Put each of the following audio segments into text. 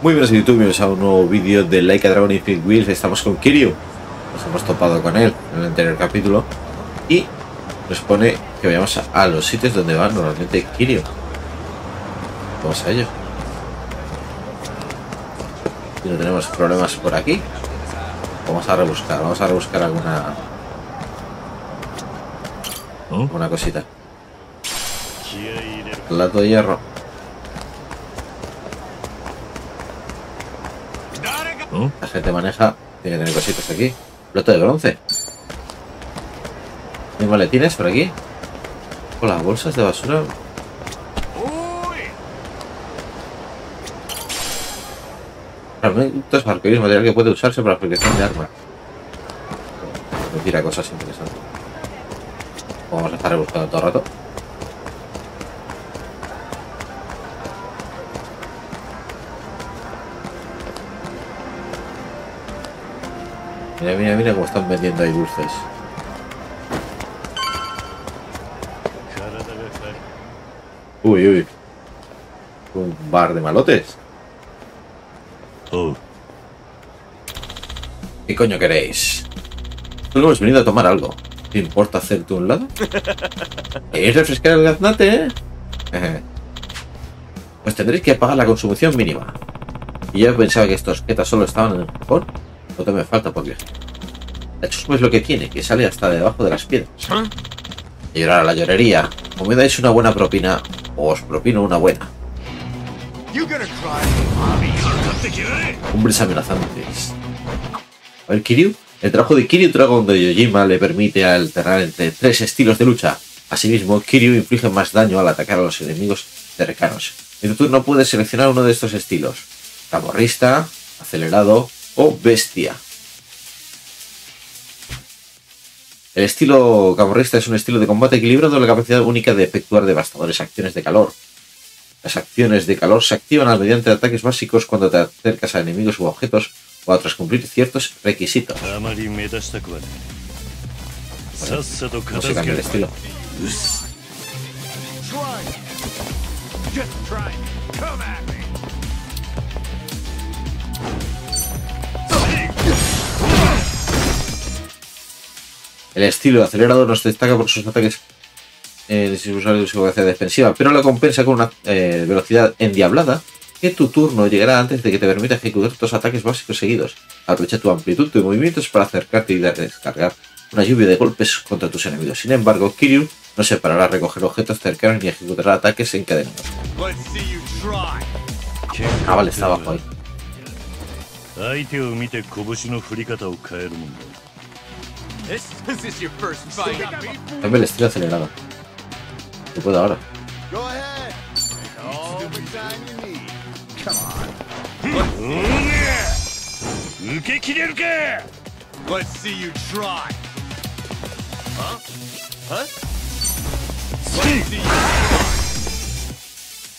Muy buenas YouTube, bienvenidos a un nuevo vídeo de Like a Dragon Infinite Wheels. Estamos con Kiryu. Nos hemos topado con él en el anterior capítulo. Y nos pone que vayamos a, a los sitios donde va normalmente Kiryu. Vamos a ello. Y no tenemos problemas por aquí. Vamos a rebuscar, vamos a rebuscar alguna alguna cosita. Plato de hierro. La gente maneja, tiene que tener cositas aquí. Plato de bronce. ¿Hay maletines por aquí? Con las bolsas de basura. Fragmentos arcoíris, material que puede usarse para la fabricación de armas. Me tira cosas interesantes. Vamos a estar rebuscando todo el rato. Mira, mira, mira cómo están vendiendo ahí dulces. Uy, uy. Un bar de malotes. Oh, ¿Qué coño queréis? Solo hemos venido a tomar algo. ¿Te importa hacerte un lado? ¿Queréis refrescar el gaznate, eh? Pues tendréis que pagar la consumición mínima. Y yo pensaba que estos quetas solo estaban en el Japón. No te me falta por viaje. La chusma es lo que tiene, que sale hasta debajo de las piedras. Y llorar a la llorería. O me dais una buena propina, o os propino una buena. Hombres amenazantes. A ver, Kiryu. El trabajo de Kiryu Dragon de Yojima le permite alternar entre tres estilos de lucha. Asimismo, Kiryu inflige más daño al atacar a los enemigos cercanos. En tu turno puedes seleccionar uno de estos estilos. Camorrista, acelerado o bestia. El estilo camorrista es un estilo de combate equilibrado con la capacidad única de efectuar devastadoras acciones de calor. Las acciones de calor se activan mediante ataques básicos cuando te acercas a enemigos u objetos o a tras cumplir ciertos requisitos. No se cambia el estilo. El estilo acelerado nos destaca por sus ataques eh, usar su capacidad defensiva, pero la compensa con una eh, velocidad endiablada que tu turno llegará antes de que te permita ejecutar tus ataques básicos seguidos. Aprovecha tu amplitud de movimientos para acercarte y descargar una lluvia de golpes contra tus enemigos. Sin embargo, Kiryu no se parará a recoger objetos cercanos ni ejecutará ataques encadenados. Ah, vale, está abajo ahí. Dame el estilo acelerado. No puedo ahora. Let's see you try. Huh? Huh?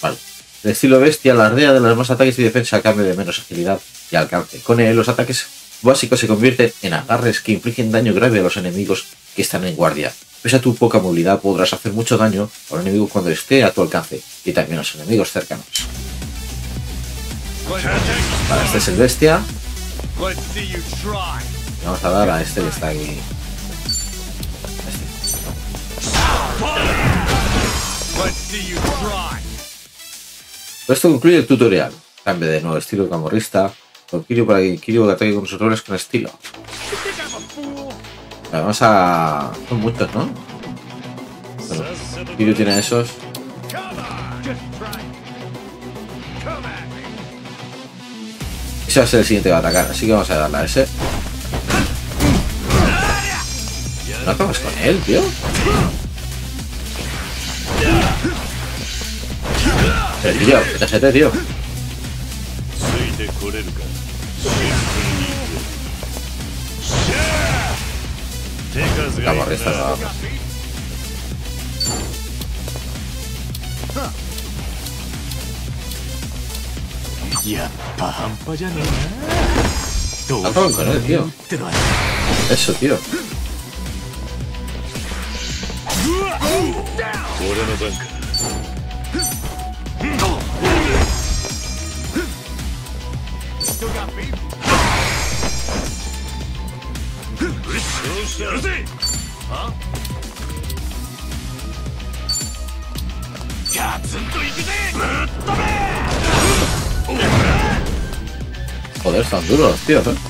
Vale. El estilo bestia, la ardea de los más ataques y defensa a cambio de menos agilidad y alcance. Con él los ataques básicos se convierten en agarres que infligen daño grave a los enemigos que están en guardia. Pese a tu poca movilidad, podrás hacer mucho daño a un enemigo cuando esté a tu alcance y también a los enemigos cercanos. Vale, este es bestia. Vamos a dar a este que está aquí. Este. Esto concluye el tutorial. Cambia de nuevo estilo camorrista. Por Kiryu para que Kiryu que ataque con sus roles con estilo. Vale, vamos a... Son muchos, ¿no? Bueno, Kiryu tiene esos. Ese va a ser el siguiente que va a atacar, así que vamos a darle a ese. ¿No acabas con él, tío? Pero tío, tío. La barrista la vamos. Acaban con él, tío. Eso, tío. Pues. 人がビンうっそうしてやるぜはガツンといくぜぶっ飛べ Joder, están duros los tíos, ¿eh?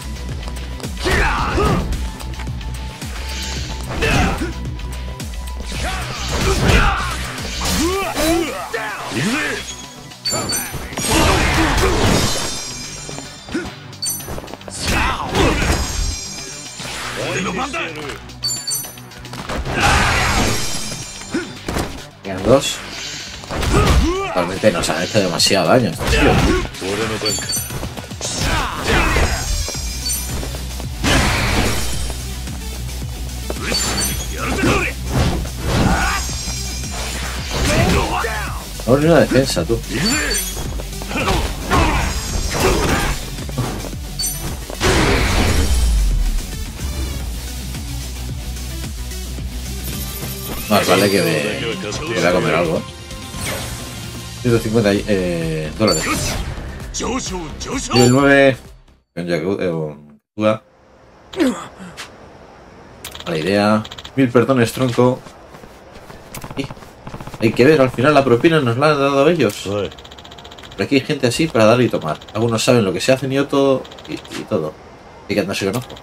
Quedan dos. Realmente nos han hecho demasiado daño estos tíos. No, ni una defensa, tú. vale que me, a comer algo. 150 eh, dólares. Y el 9 con Yakuza. La idea. Mil perdones, tronco. Y hay que ver, al final la propina nos la han dado ellos. Pero aquí hay gente así para dar y tomar. Algunos saben lo que se hacen y otro y, y todo. Y que no se conozco.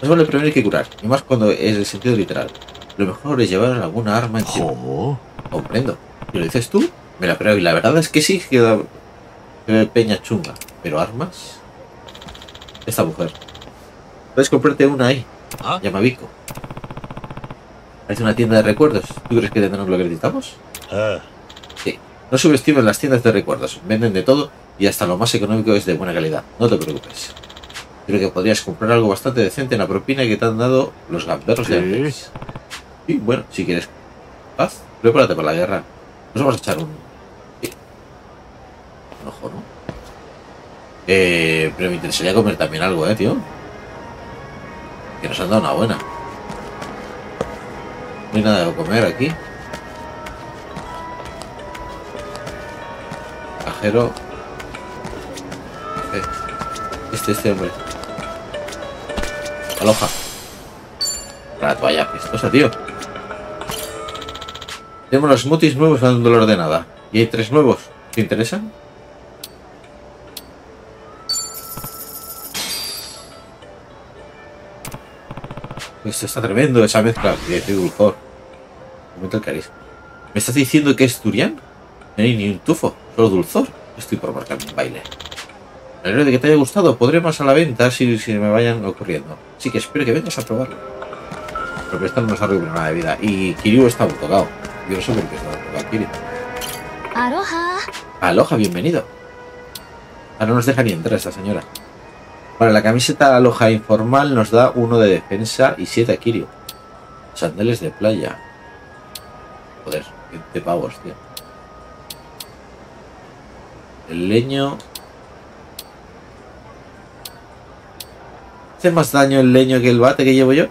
Más vale prevenir que curar, y más cuando es el sentido literal. Lo mejor es llevar alguna arma en ¿Cómo? Comprendo. y lo dices tú, me la creo. Y la verdad es que sí, queda peña chunga. Pero armas... Esta mujer. Puedes comprarte una ahí. ¿Ah? Llama Vico. Parece una tienda de recuerdos. ¿Tú crees que tendremos lo que necesitamos? Ah. Sí. No subestimes las tiendas de recuerdos. Venden de todo y hasta lo más económico es de buena calidad. No te preocupes. Creo que podrías comprar algo bastante decente en la propina que te han dado los gamberros de antes. Y bueno, si quieres paz, prepárate para la guerra. Nos vamos a echar un... sí. Ojo, ¿no? Eh, pero me interesaría comer también algo, ¿eh, tío? Que nos han dado una buena. No hay nada de comer aquí. Cajero. Eh, Este, este hombre. Aloja. La toalla pestosa, tío. Tenemos los smoothies nuevos a un dolor de nada. Y hay tres nuevos. ¿Te interesan? Esto está tremendo, esa mezcla de dulzor. Aumenta el carisma. ¿Me estás diciendo que es durian? No hay ni un tufo, solo dulzor. Estoy por marcarme un baile. Me alegro de que te haya gustado. Podré más a la venta si, si me vayan ocurriendo. Así que espero que vengas a probarlo. Pero esto no nos arregla nada de vida. Y Kiryu está muy tocado. Yo no sé por qué está dando Valkyrie. Aloha. Aloha, bienvenido. Ah, no nos deja ni entrar esta señora. Bueno, la camiseta Aloha informal nos da uno de defensa y siete a Kirio. Sandeles de playa. Joder, 20 pavos, tío. El leño... ¿Hace más daño el leño que el bate que llevo yo?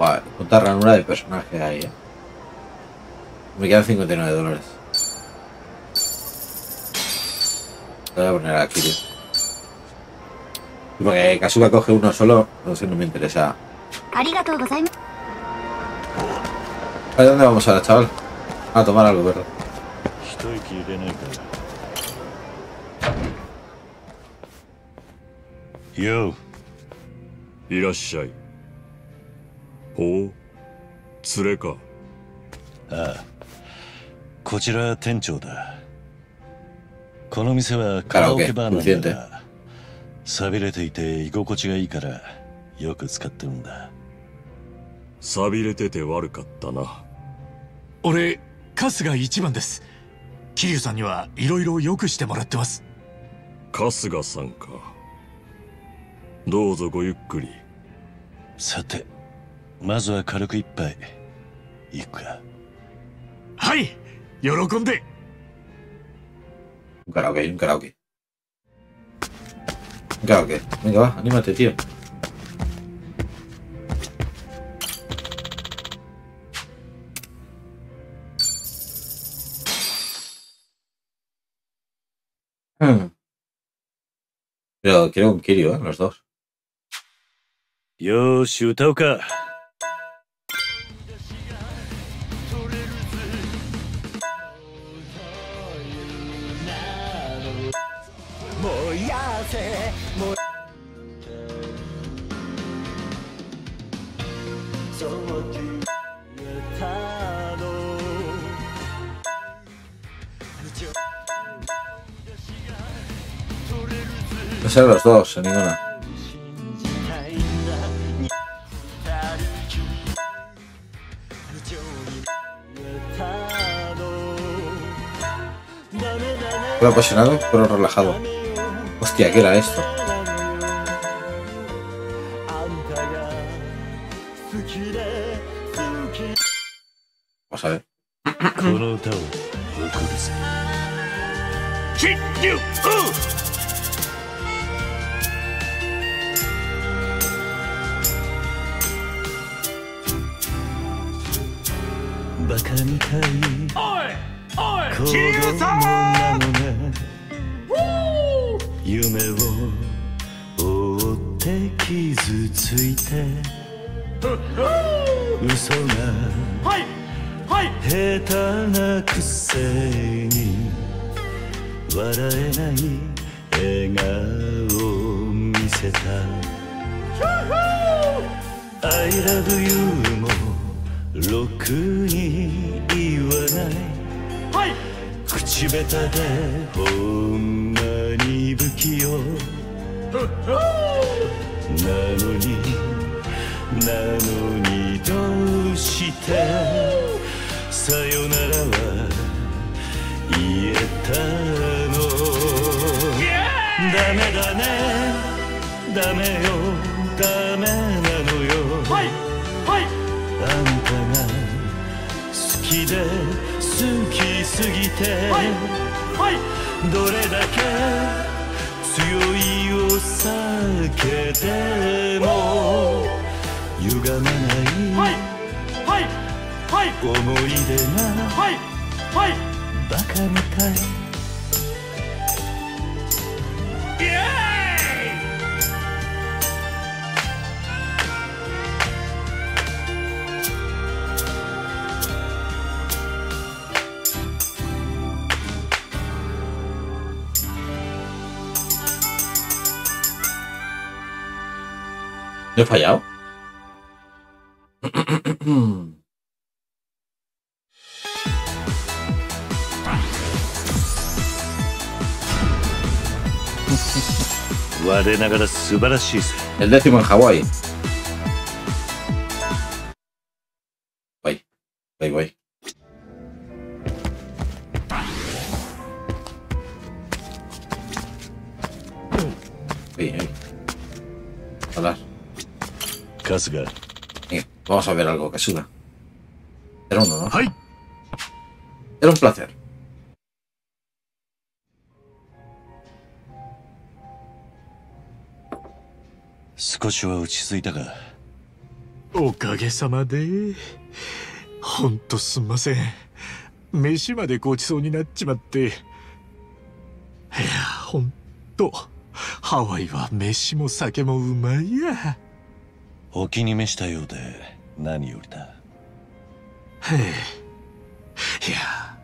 Joder, puta ranura de personaje ahí, eh. Me quedan 59 dólares. Te voy a poner aquí, tío. Porque Kazuka coge uno solo, entonces no me interesa. ¿A dónde vamos ahora, chaval? A tomar algo, ¿verdad? Yo. ほう連れか。ああ。こちら店長だ。この店はカラオケバーなんだが寂れていて居心地がいいからよく使ってるんだ。寂れてて悪かったな。俺春日一番です。桐生さんにはいろいろよくしてもらってます。春日さんか。どうぞごゆっくり。さてまずは軽く一杯いくかはい喜んで Un karaoke, un karaoke. Un karaoke. Venga, va, anímate, tío. Hmm. Pero quiero un Kirio, ¿eh? Los dos. よー ser los dos, en ninguna. Pero apasionado, pero relajado. Hostia, ¿qué era esto? Vamos a ver. バカみたいおいおい子桐生供さ夢を追って傷ついて嘘がはいはい下手なくせに笑えない笑顔を見せた I love you もろくに言わない。はい。口下手でほんまに不器用。なのになのにどうしてさよならは言えたの？ダメだね。ダメよ。ダメな好きで好きすぎて、はい。はい。どれだけ強いお酒でも歪まない、はい。はい。はい。思い出がはい。はい。バカみたい He fallado? El décimo en Hawái. Voy, voy, voy. Voy, voy. 春日。Venga, vamos a ver algo suba. Era uno, ¿no? はい。Era un placer. 少しは落ち着いたか？おかげさまで。ほんとすんません。飯までごちそうになっちまって。いやほんと。ハワイは飯も酒もうまいやお気に召したようで何よりだ。へえ。いや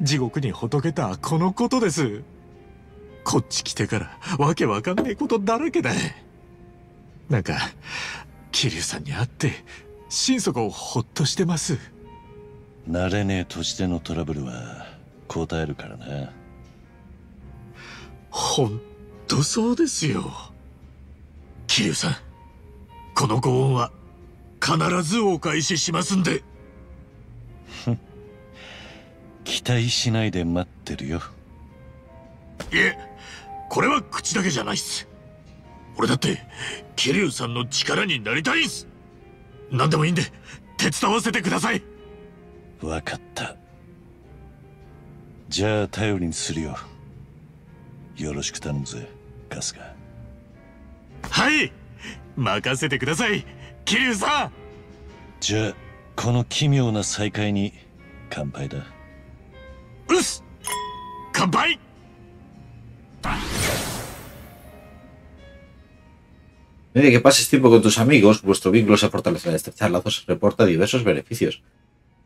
地獄にほどけたこのことです。こっち来てからわけわかんねえことだらけだなんか桐生さんに会って心底ほっとしてます。慣れねえ年でのトラブルは答えるからな。ほんとそうですよ。桐生さんこのご恩は必ずお返ししますんで。期待しないで待ってるよ。いえこれは口だけじゃないっす。俺だって桐生さんの力になりたいんす。何でもいいんで手伝わせてください。わかった。じゃあ頼りにするよ。よろしく頼むぜ春日。はい任せてください桐生さんじゃあこの奇妙な再会に乾杯だうっす乾杯 A medida que pases tiempo con tus amigos, vuestro vínculo se fortalece al estrechar lazos reporta diversos beneficios,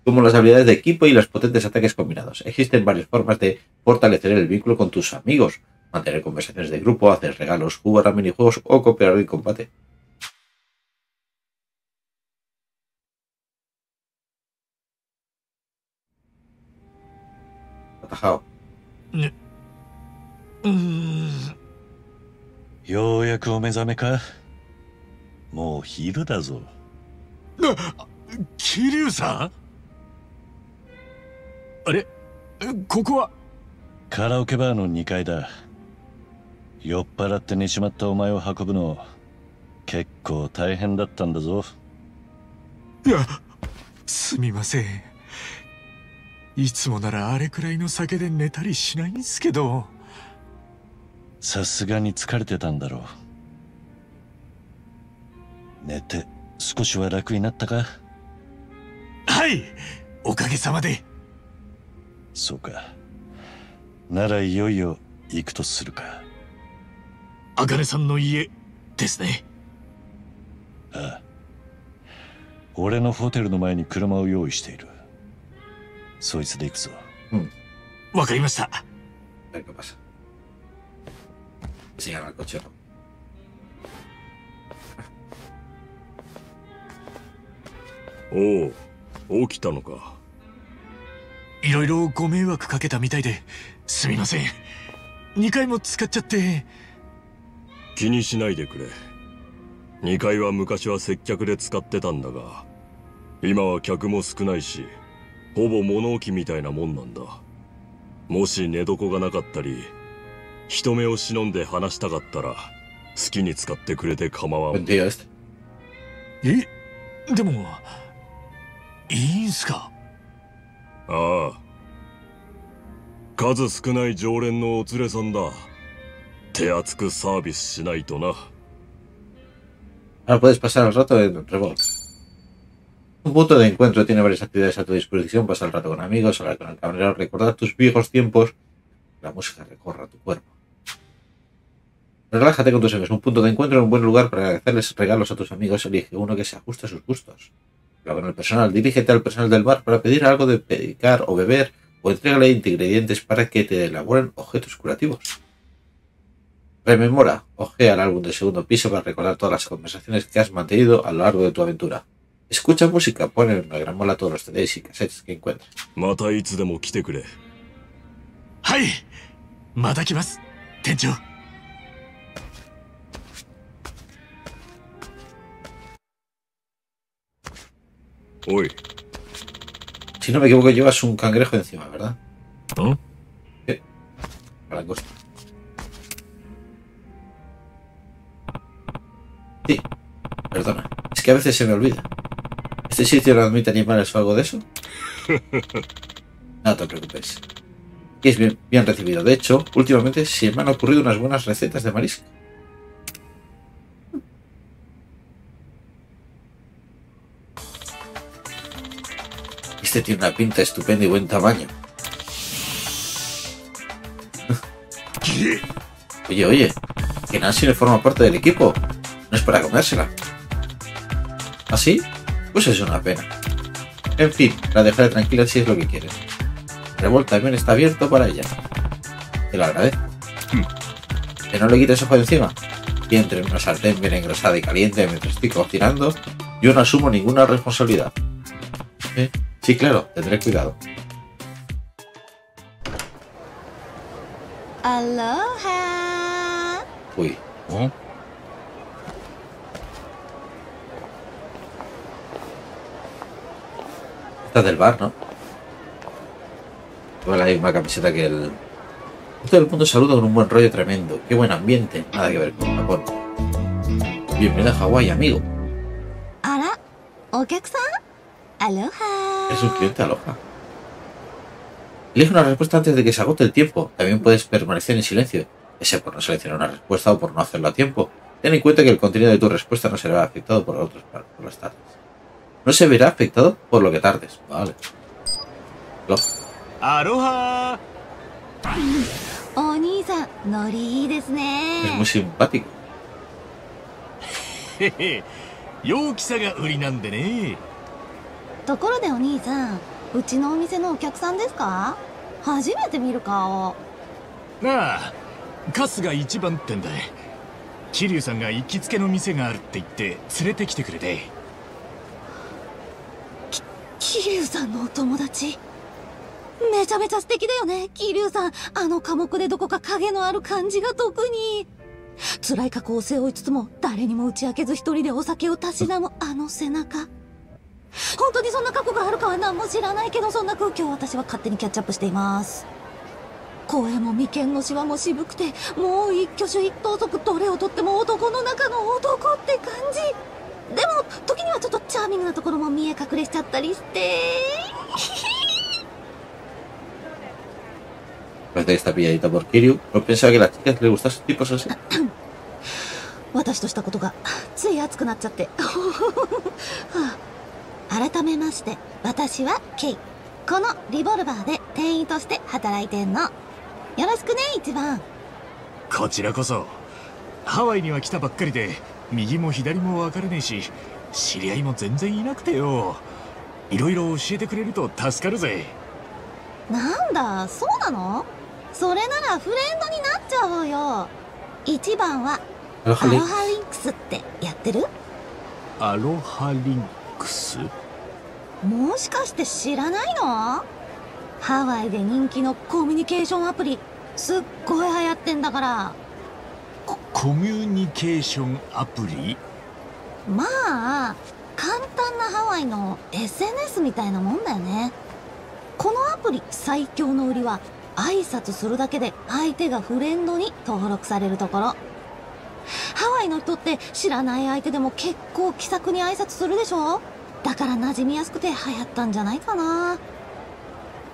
como las habilidades de equipo y los potentes ataques combinados. Existen varias formas de fortalecer el vínculo con tus amigos, mantener conversaciones de grupo, hacer regalos, jugar a minijuegos o cooperar en combate. ん。ようやくお目覚めか。もう昼だぞ。桐生さん？あれ？ここは？カラオケバーの2階だ。酔っ払って寝ちまったお前を運ぶの結構大変だったんだぞ。いやすみませんいつもならあれくらいの酒で寝たりしないんすけど。さすがに疲れてたんだろう。寝て少しは楽になったか？はいおかげさまで。そうか。ならいよいよ行くとするか。茜さんの家ですね。ああ。俺のホテルの前に車を用意しているそいつで行くぞ。わかりました。A ver qué pasa. Se llama el cochero. おお起きたのか。いろいろご迷惑かけたみたいですみません。2回も使っちゃって。気にしないでくれ。2階は昔は接客で使ってたんだが今は客も少ないしほぼ物置みたいなもんなんだ。もし寝床がなかったり人目を忍んで話したかったら好きに使ってくれて構わん.え？でもいいんすか？ああ。数少ない常連のお連れさんだ。手厚くサービスしないとな。Ahora puedes pasar el rato en Revolt. Un punto de encuentro tiene varias actividades a tu disposición. Pasar el rato con amigos, hablar con el camarero, recordar tus viejos tiempos. La música recorra tu cuerpo. Relájate con tus amigos. Un punto de encuentro es un buen lugar para hacerles regalos a tus amigos. Elige uno que se ajuste a sus gustos. Habla con el personal. Dirígete al personal del bar para pedir algo de picar o beber o entrégale ingredientes para que te elaboren objetos curativos. Rememora, ojea el álbum del segundo piso para recordar todas las conversaciones que has mantenido a lo largo de tu aventura. Escucha música, pone en la gramola todos los CDs y cassettes que encuentres. Uy. Si no me equivoco, llevas un cangrejo encima, ¿verdad? ¿No? ¿Eh? Para la. Sí, perdona. Es que a veces se me olvida. ¿Este sitio no admite animales o algo de eso? No te preocupes. Es bien, bien recibido. De hecho, últimamente se me han ocurrido unas buenas recetas de marisco. Este tiene una pinta estupenda y buen tamaño. Oye, oye, que Nancy no forma parte del equipo. No es para comérsela. ¿Así? Pues es una pena. En fin, la dejaré tranquila si es lo que quiere. Revolt también está abierto para ella. Te lo agradezco. Que no le quites ojo de encima. Y entre en una sartén bien engrosada y caliente mientras estoy cocinando, yo no asumo ninguna responsabilidad. ¿Eh? Sí, claro, tendré cuidado. Aloha. Uy. Esta del bar, ¿no? Igual hay una camiseta que el... Todo el mundo saluda con un buen rollo tremendo. Qué buen ambiente. Nada que ver con Japón. Bienvenido a Hawái, amigo. Es un cliente aloja. Elige una respuesta antes de que se agote el tiempo. También puedes permanecer en silencio, ese por no seleccionar una respuesta o por no hacerlo a tiempo. Ten en cuenta que el contenido de tu respuesta no será afectado por otros por las tardes. No se verá afectado por lo que tardes. Vale. Aloha. アロハお兄さんノリいいです Es ね muy simpático. 陽気さが売りなんでねところでお兄さんうちのお店のお客さんですか？初めて見る顔なあ春日一番店だ桐生さんが行きつけの店があるって言って連れてきてくれて桐生さんのお友達？めちゃめちゃ素敵だよね。桐生さんあの寡黙でどこか影のある感じが特に。辛い過去を背負いつつも誰にも打ち明けず一人でお酒をたしなむあの背中。本当にそんな過去があるかは何も知らないけどそんな空気を私は勝手にキャッチアップしています。声も眉間のシワも渋くてもう一挙手一投足どれをとっても男の中の男って感じ。でも時にはちょっとチャーミングなところも見え隠れしちゃったりして。de esta pilladita por Kiryu, no pensaba que a las chicas les gustasen tipos así. 私としたことがつい熱くなっちゃって、はあ。改めまして私はケイ。このリボルバーで店員として働いてんの。よろしくね一番。こちらこそ。ハワイには来たばっかりで右も左も分からねえし知り合いも全然いなくてよ。いろいろ教えてくれると助かるぜ。なんだそうなの？それならフレンドになっちゃおうよ。一番はアロ.ハリンクスってやってる？アロハリンクス？もしかして知らないの？ハワイで人気のコミュニケーションアプリすっごい流行ってんだからコミュニケーションアプリ？まあ簡単なハワイの SNS みたいなもんだよね。このアプリ最強の売りは挨拶するだけで相手がフレンドに登録されるところ。ハワイの人って知らない相手でも結構気さくに挨拶するでしょ？だから馴染みやすくて流行ったんじゃないかな。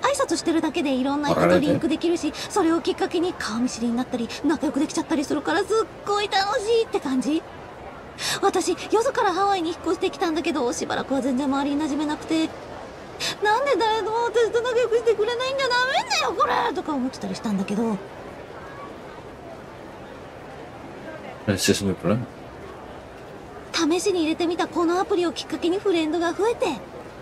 挨拶してるだけでいろんな人とリンクできるしそれをきっかけに顔見知りになったり仲良くできちゃったりするからすっごい楽しいって感じ。私よそからハワイに引っ越してきたんだけどしばらくは全然周りに馴染めなくて。なんで誰とも私と仲良くしてくれないんじゃダメんだよこれとか思ってたりしたんだけど。Ese es mi problema. 試しに入れてみたこのアプリをきっかけにフレンドが増えて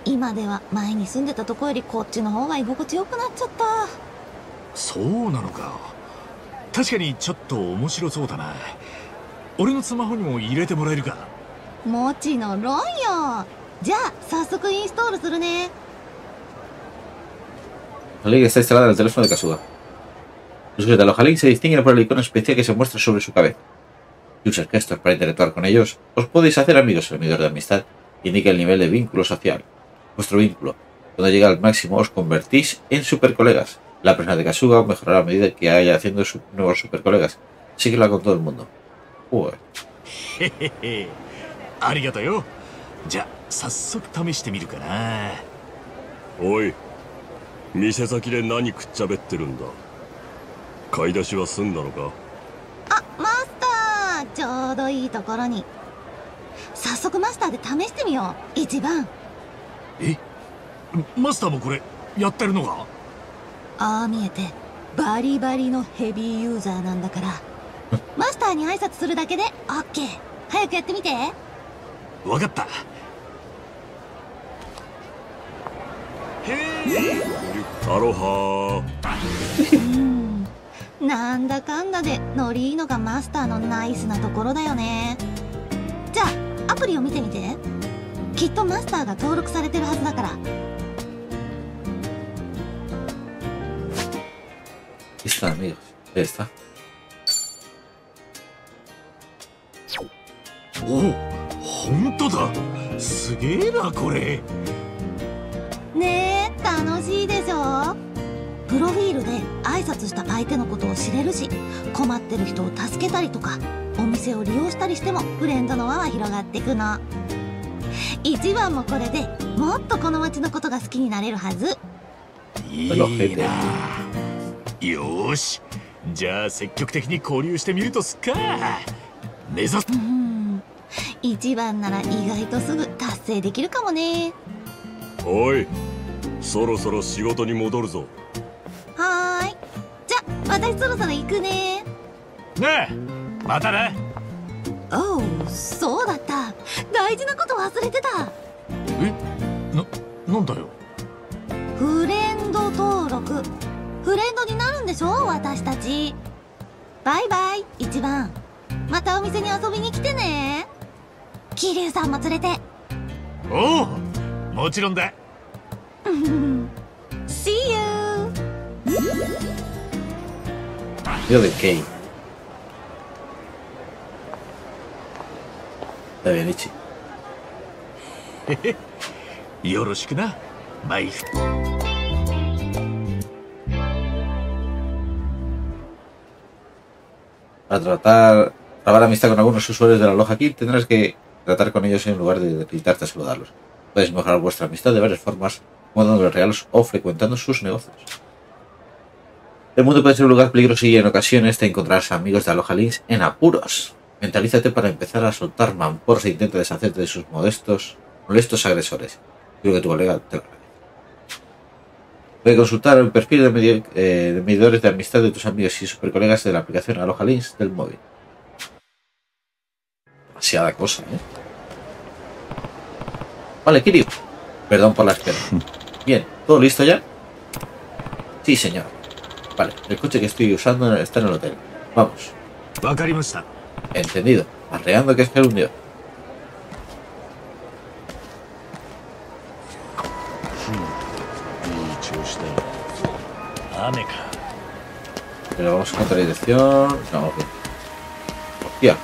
今では前に住んでたとこよりこっちの方が居心地よくなっちゃったそうなのか確かにちょっと面白そうだな俺のスマホにも入れてもらえるかもちのろんよじゃあ早速インストールするね La Link está instalada en el teléfono de Kasuga. Los usuarios de Aloha se distinguen por el icono especial que se muestra sobre su cabeza. Si usas gestos para interactuar con ellos, os podéis hacer amigos. Medidor de amistad indica el nivel de vínculo social. Vuestro vínculo. Cuando llega al máximo, os convertís en super colegas. La persona de Kasuga mejorará a medida que vaya haciendo su- nuevos super colegas. Síguela con todo el mundo. Joder. へへへありがとよじゃあ早速試してみるかなおい店先で何くっちゃべってるんだ買い出しは済んだのかあマスターちょうどいいところに早速マスターで試してみよう一番 えマスターもこれやってるのかああ見えてバリバリのヘビーユーザーなんだから。マスターに挨拶するだけで OK 早くやってみて。わかった。アロハ。うん。なんだかんだでノリいいのがマスターのナイスなところだよね。じゃあアプリを見てみてきっとマスターが登録されてるはずだから。Ahí está, amigos. お本当だ。すげえなこれ。ねえ楽しいでしょ？フプロフィールで挨拶した相手のことを知れるし困ってる人を助けたりとかお店を利用したりしてもフレンドの輪は広がってくの一番もこれでもっとこの街のことが好きになれるはず。いいな。よーし。じゃあ積極的に交流してみるとすっか。目指す。うん。一番なら意外とすぐ達成できるかもね。おいそろそろ仕事に戻るぞ。はーい。じゃ私そろそろ行くね。ねえまたねおうそうだった大事なこと忘れてた。え？ななんだよ。フレンド登録。フレンドになるんでしょ？私たち。バイバイ一番。またお店に遊びに来てね。桐生さんも連れて。おおもちろんだ。See you Yo de Kane. Está bien, Ichi. Yoroshiku Bye. Para tratar, trabar amistad con algunos usuarios de la loja aquí, tendrás que tratar con ellos en lugar de limitarte a saludarlos. Puedes mejorar vuestra amistad de varias formas, como dándoles regalos o frecuentando sus negocios. El mundo puede ser un lugar peligroso y en ocasiones te encontrarás amigos de Aloha Links en apuros. Mentalízate para empezar a soltar mamporos e intenta deshacerte de sus modestos, molestos agresores. Creo que tu colega te lo agradece. Puedes consultar el perfil de, medio- eh, de medidores de amistad de tus amigos y supercolegas de la aplicación Aloha Links del móvil. Demasiada cosa, ¿eh? Vale, Kiryu. Perdón por la espera. Bien, ¿todo listo ya? Sí, señor. Vale, el coche que estoy usando está en el hotel. Vamos. わかりました Entendido. Arreando que es gerundio. いい調子だ雨か Pero vamos contra la dirección. No, ok. Hostia.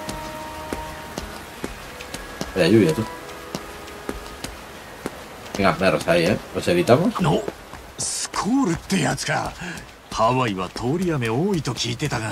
Vaya lluvia, tú. Venga, perros ahí, ¿eh? ¿Los evitamos? のスコールってやつかハワイは通り雨多いと聞いてたが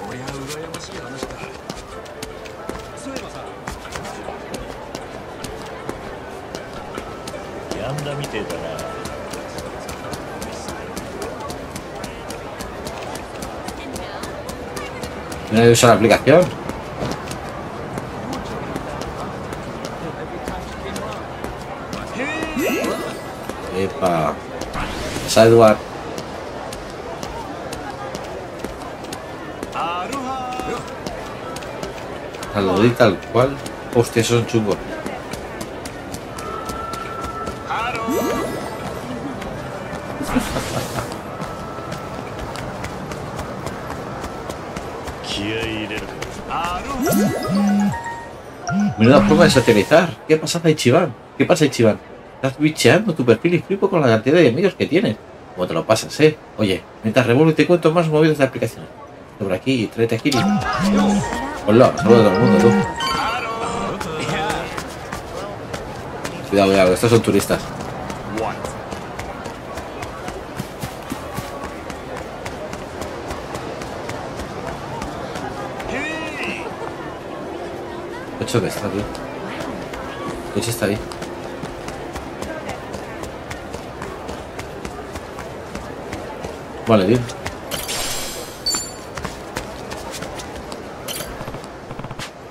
No he usado la aplicación. Epa. Es Edward. Saludí tal cual. Hostia, son chungos. Menuda forma de socializar. ¿Qué pasa, Ichiban? ¿Qué pasa, Ichiban? Estás bicheando tu perfil y flipo con la cantidad de amigos que tienes. ¿Cómo te lo pasas, eh? Oye, mientras revuelvo y te cuento más movidos de aplicaciones. Sobre aquí, tráete aquí. Hola, todo el mundo, tú. Cuidado, cuidado, estos son turistas. Coche que está, tío. Coche está ahí. Vale, tío.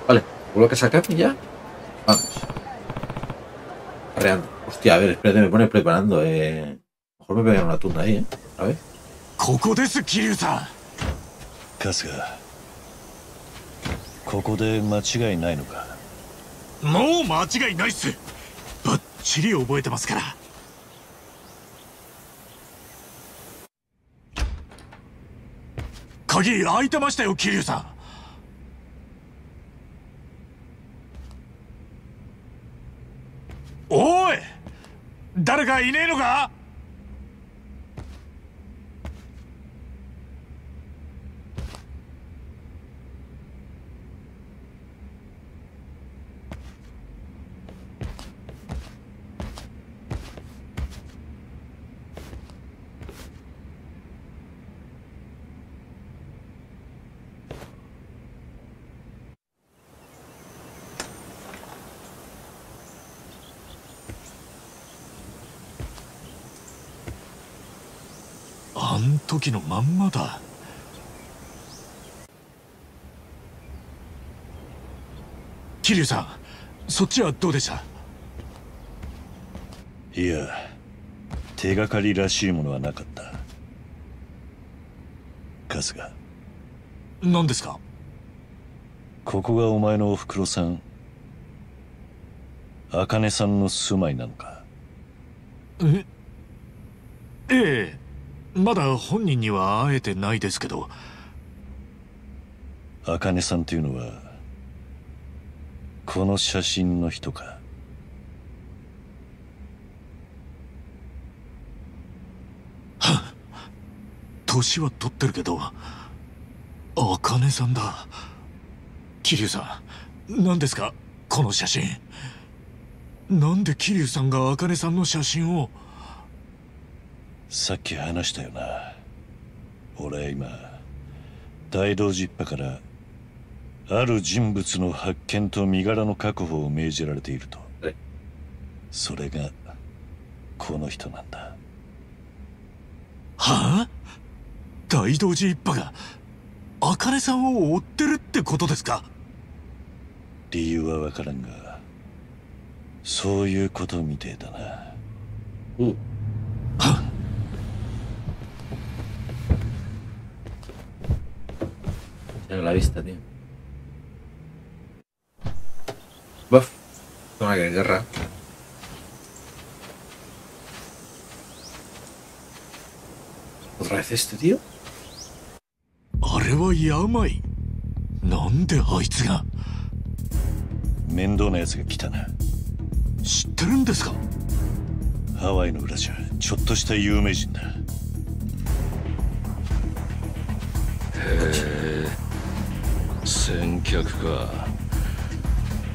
Vale, vuelvo a casa acá y ya. Vamos. Arreando. Hostia, a ver, espérate, me pone preparando, eh. Mejor me pegan una tunda ahí, eh. A ver. ここです桐生さ春日ここで間違いないのかん もう間違いないっす。ばっちり覚えてますから。鍵開いてましたよ桐生さん。おい誰かいねえのか？時のまんまだ。桐生さんそっちはどうでした？いや手がかりらしいものはなかった。春日。何ですか？ここがお前のおふくろさん。茜さんの住まいなのか？え？ええまだ本人には会えてないですけど。茜さんというのはこの写真の人か？年は取ってるけど茜さんだ。桐生さん何ですかこの写真？なんで桐生さんが茜さんの写真をさっき話したよな。俺は今大道寺一派からある人物の発見と身柄の確保を命じられていると。はいそれがこの人なんだ。はあ？大道寺一派が茜さんを追ってるってことですか？理由は分からんがそういうことみてえだな。Uh. Tengo la vista, tío. Buff. Zona de guerra. ¿Otra vez este, tío? あれは病なんであいつが面倒な奴が来たな知ってるんですかハワイの裏じゃちょっとした有名人だ 先客か。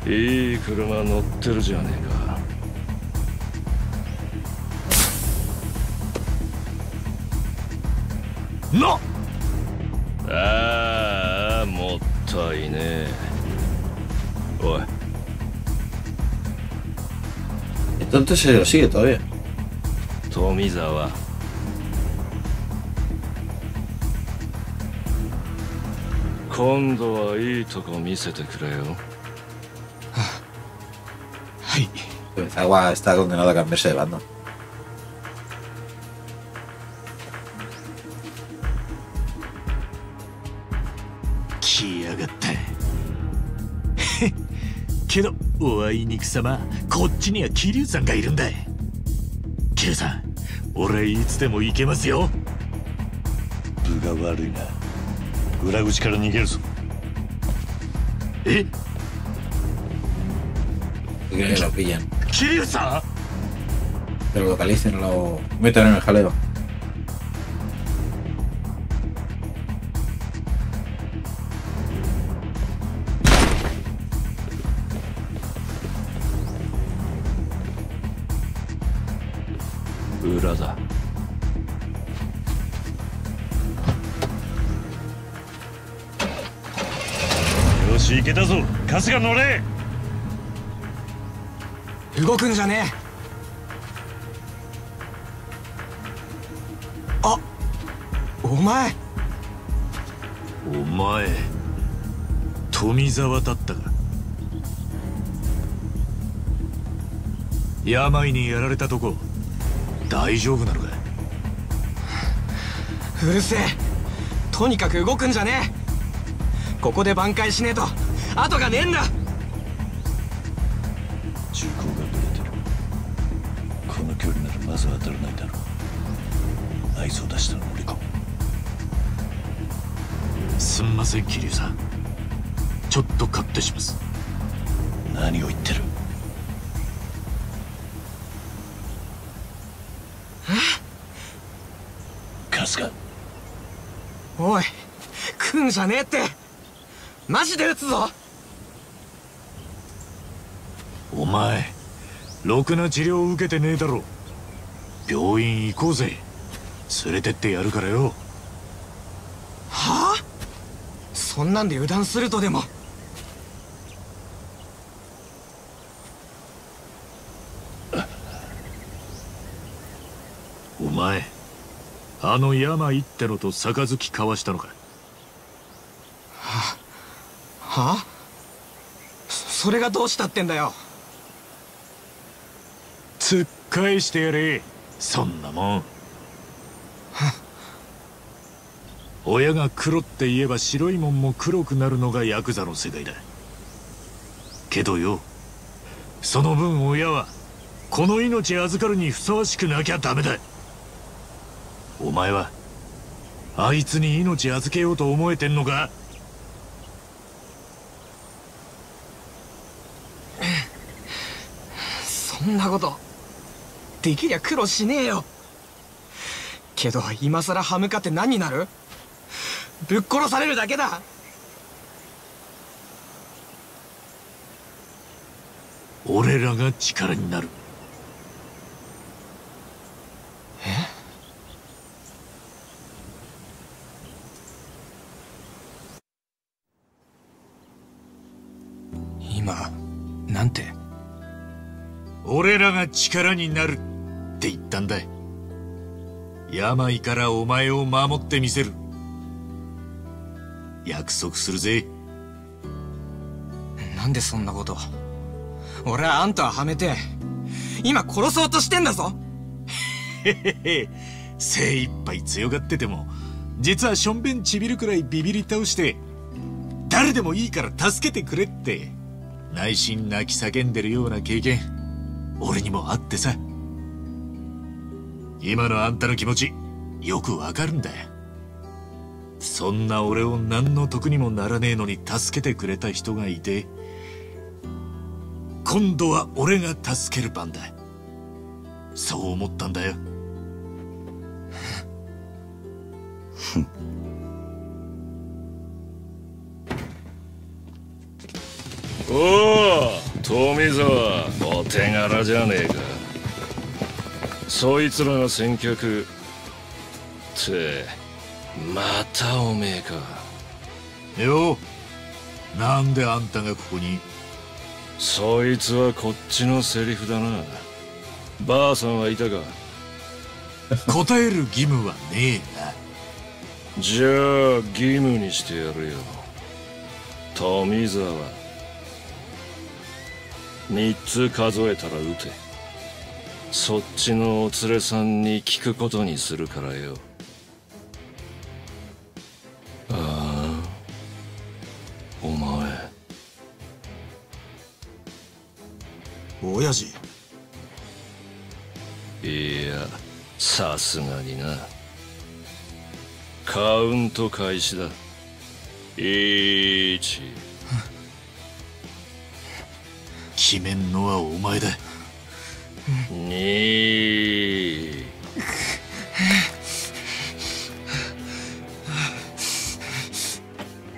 いい車乗ってるじゃねえか。な。ああもったいねえ。おい。Entonces se lo sigue todavía. 富今度はいいとこ見せてくれよ。はい。Agua está condenado a cambiarse de bando. 来やがった。へ っけどおあいにくさまこっちには桐生さんがいるんだ。桐生さん俺いつでも行けますよ。分が悪いな裏口から逃げるぞえ Que lo pillan. 桐生さん Que lo localicen, lo metan en el jaleo. し行けたぞ。春日乗れ。動くんじゃねえ。あお前。お前富沢だったか。病にやられたとこ大丈夫なのか。うるせえ。とにかく動くんじゃねえここで挽回しねえと。後がねえんだ。銃口がぶれてる。この距離ならまず当たらないだろう。合図を出したら乗り込む。すんません桐生さん。ちょっと勝手します。何を言ってる？春日。おい来んじゃねえってマジで撃つぞ。お前ろくな治療を受けてねえだろ。病院行こうぜ。連れてってやるからよ。はあ？そんなんで油断するとでも。お前あの山行ってのと杯交わしたのかはあ？そそれがどうしたってんだよ。突っ返してやれ。そんなもん。親が黒って言えば白いもんも黒くなるのがヤクザの世界だ。けどよその分親はこの命預かるにふさわしくなきゃダメだ。お前はあいつに命預けようと思えてんのかそんなこと。できりゃ苦労しねえよ。けど今さら歯向かって何になる？ぶっ殺されるだけだ。俺らが力になる。俺らが力になるって言ったんだ病からお前を守ってみせる。約束するぜ。なんでそんなこと。俺はあんたをはめて今殺そうとしてんだぞ。へへへ。精一杯強がってても実はしょんべんちびるくらいビビり倒して誰でもいいから助けてくれって内心泣き叫んでるような経験俺にもあってさ。今のあんたの気持ちよくわかるんだ。そんな俺を何の得にもならねえのに助けてくれた人がいて今度は俺が助ける番だ。そう思ったんだよ。おお富澤お手柄じゃねえか。そいつらが先客ってまたおめえか。よなんであんたがここに？そいつはこっちのセリフだな。ばあさんはいたか。答える義務はねえな。じゃあ義務にしてやるよ。富澤3つ数えたら撃て。そっちのお連れさんに聞くことにするからよ。ああ。お前。親父。いやさすがにな。カウント開始だ。1決めんのはお前だ。2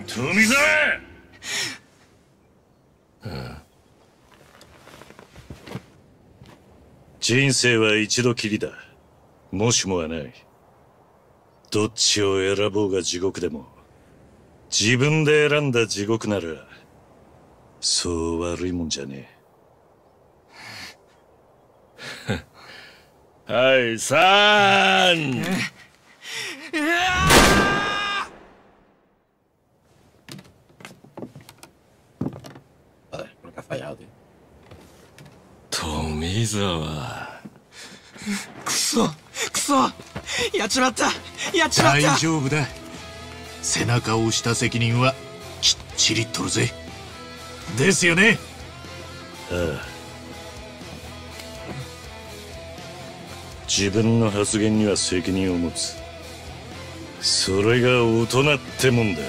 富澤人生は一度きりだ。もしもはない。どっちを選ぼうが地獄でも。自分で選んだ地獄ならそう悪いもんじゃねえ。はい 3Joder, ¿por qué ha fallado, tío? 富沢クソクソやっちまったやっちまっ大た丈夫だ。背中を押した責任はきっちり取るぜ。ですよね。えああ自分の発言には責任を持つ。それが大人ってもんだ。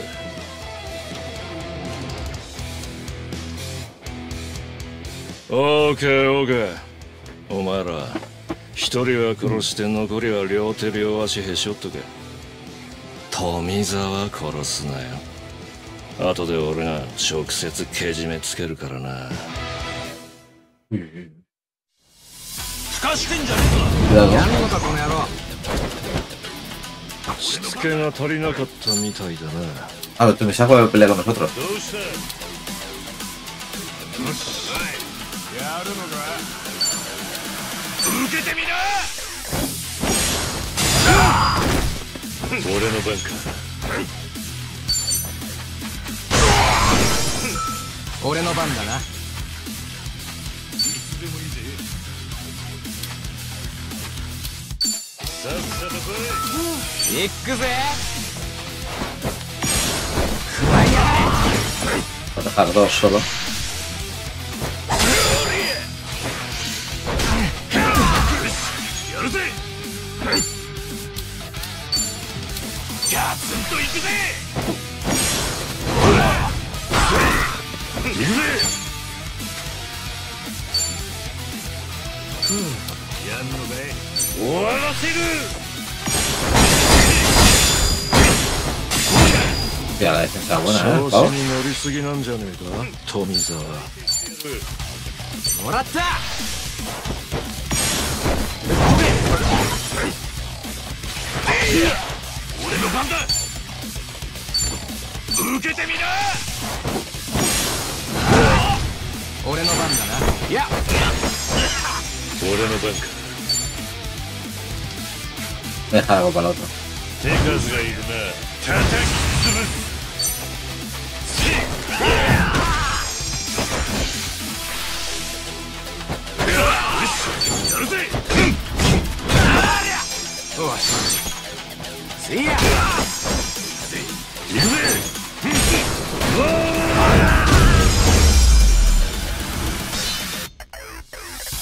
オーケーオーケー。お前ら一人は殺して残りは両手両足へしょっとけ。富澤殺すなよ。後で俺が直接けじめつけるからな。ふかしてんじゃねえか。やるのかこの野郎。しつけが足りなかったみたいだな。あのとめしゃこやプレイヤーのことだよし。やるのか？受けてみな！俺の番か。俺の番だな。行くぜ dos solo. やるぜガツン終わらせる。Mira, la defensa buena, 調 ¿eh? 子 Vamos. に乗りすぎなんじゃねえか富澤。もらった。俺の番だ。受けてみな。俺の番だな。いや。俺の番か Deja algo para el otro.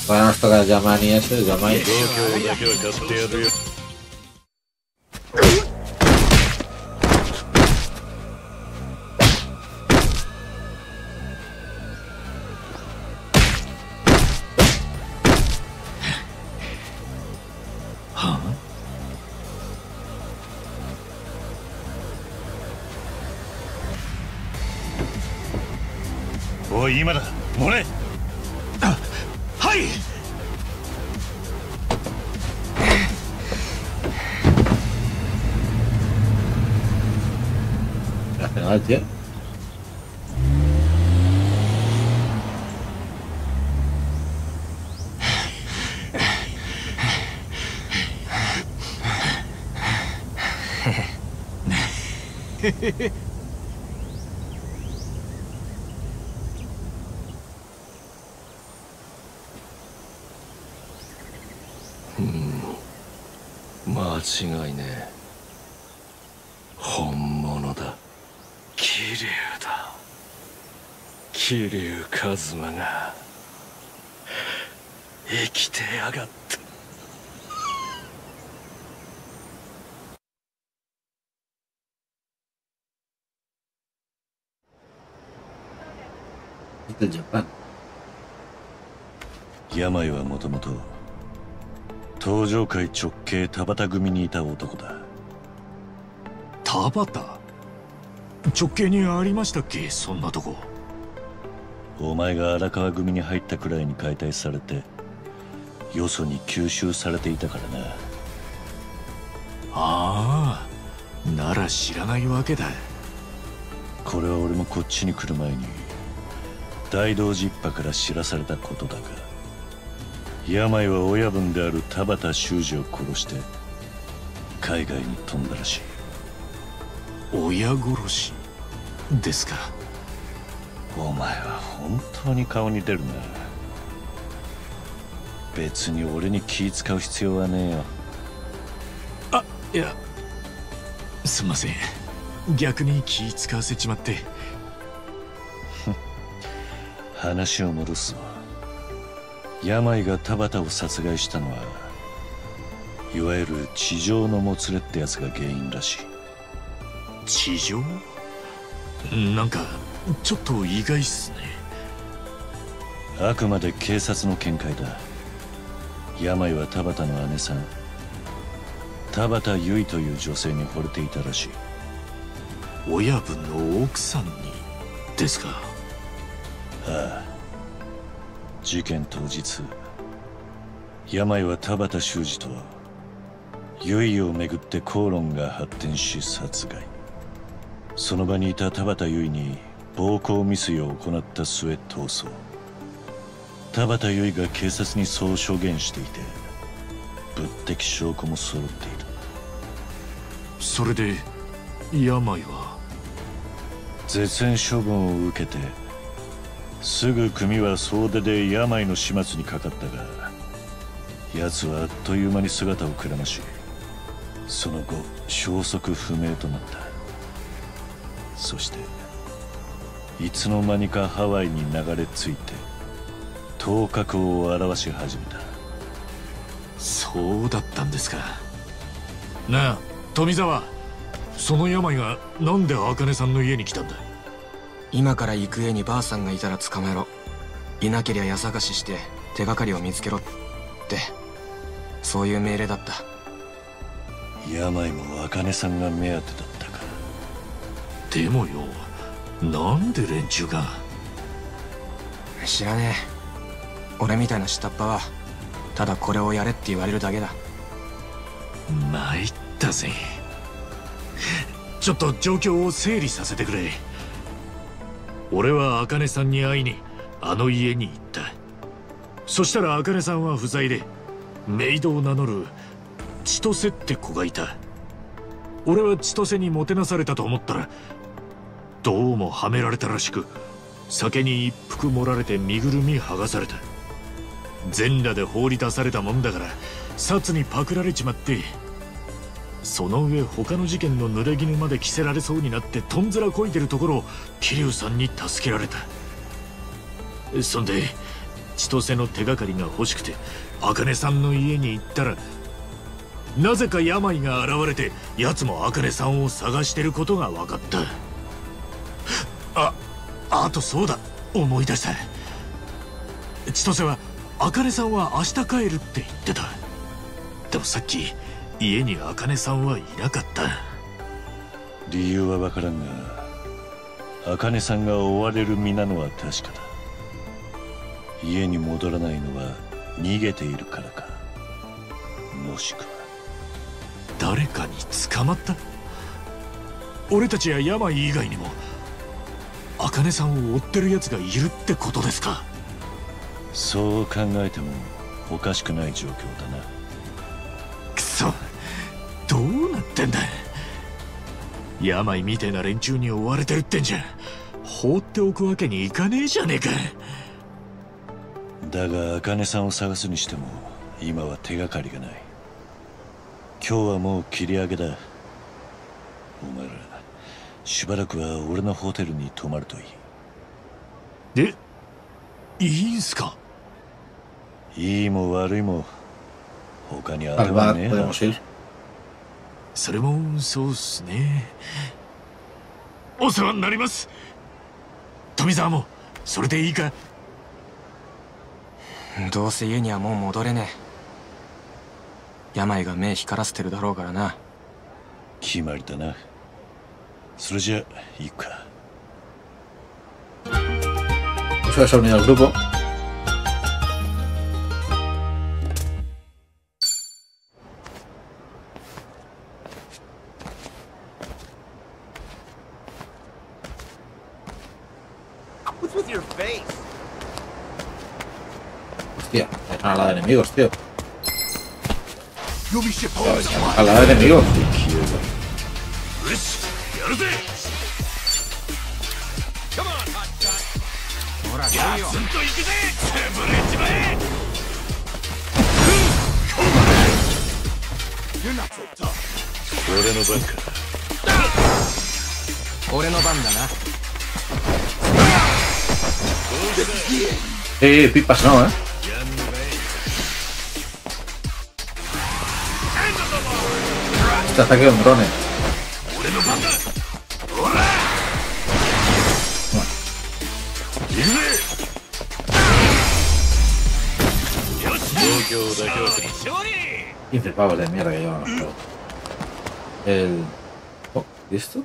Ahora nos toca el Yamani ese, Yamani. 間違いねえ。本物だ。桐生だ。桐生一馬が。生きてやがった.病はもともと登場界直系田畑組にいた男だ。田畑？直系にありましたっけ？そんなとこ。お前が荒川組に入ったくらいに解体されてよそに吸収されていたからな。ああなら知らないわけだ。これは俺もこっちに来る前に大道寺一派から知らされたことだが病は親分である田畑修二を殺して海外に飛んだらしい。親殺しですか。お前は本当に顔に出るな。別に俺に気使う必要はねえよ。あいやすんません。逆に気使わせちまって。話を戻すぞ病が田畑を殺害したのはいわゆる地上のもつれってやつが原因らしい。地上？なんかちょっと意外っすね。あくまで警察の見解だ。病は田畑の姉さん。田畑結衣という女性に惚れていたらしい。親分の奥さんに？ですか。ああ事件当日病は田畑修二と結衣をめぐって口論が発展し殺害。その場にいた田畑結衣に暴行未遂を行った末逃走。田畑結衣が警察にそう証言していて物的証拠も揃っている。それで病は？絶縁処分を受けてすぐ組は総出で病の始末にかかったが奴はあっという間に姿をくらましその後消息不明となった。そしていつの間にかハワイに流れ着いて頭角を現し始めた。そうだったんですか。なあ富澤。その病がなんで茜さんの家に来たんだ。今から行く家にばあさんがいたら捕まえろ。いなけりゃ家探しして手がかりを見つけろって。そういう命令だった。病も茜さんが目当てだったか。でもよなんで連中が？知らねえ。俺みたいな下っ端はただこれをやれって言われるだけだ。参ったぜ。ちょっと状況を整理させてくれ俺は茜さんに会いにあの家に行った。そしたら茜さんは不在でメイドを名乗る千歳って子がいた。俺は千歳にもてなされたと思ったらどうもはめられたらしく酒に一服盛られて身ぐるみ剥がされた。全裸で放り出されたもんだから札にパクられちまってその上他の事件の濡れ衣まで着せられそうになってとんずらこいてるところを桐生さんに助けられた。そんで千歳の手がかりが欲しくて茜さんの家に行ったらなぜか病が現れて奴も茜さんを探してることが分かった。ああとそうだ。思い出した千歳は茜さんは明日帰るって言ってた。でもさっき家に茜さんはいなかった。理由は分からんが茜さんが追われる身なのは確かだ。家に戻らないのは逃げているからか。もしくは。誰かに捕まった？俺たちや病以外にも茜さんを追ってる奴がいるってことですか？そう考えてもおかしくない状況だなってんだ。病みてえな連中に追われてるってんじゃ。放っておくわけにいかねえじゃねえか。だが茜さんを探すにしても今は手がかりがない。今日はもう切り上げだ。お前らしばらくは俺のホテルに泊まるといい。えいいんすか？いいも悪いも他に Al 頭 bar ねえな.それもそうっすね。お世話になります。富澤もそれでいいか？どうせ家にはもう戻れねえ。病が目光らせてるだろうからな。決まりだな。それじゃ行くか。Eso al grupo. enemigos, tío. A la de enemigos. Sí, pipas no, eh. este ataque de drones. Bueno. 15 pavos de mierda que llevan los juegos. El... Oh, ¿Listo?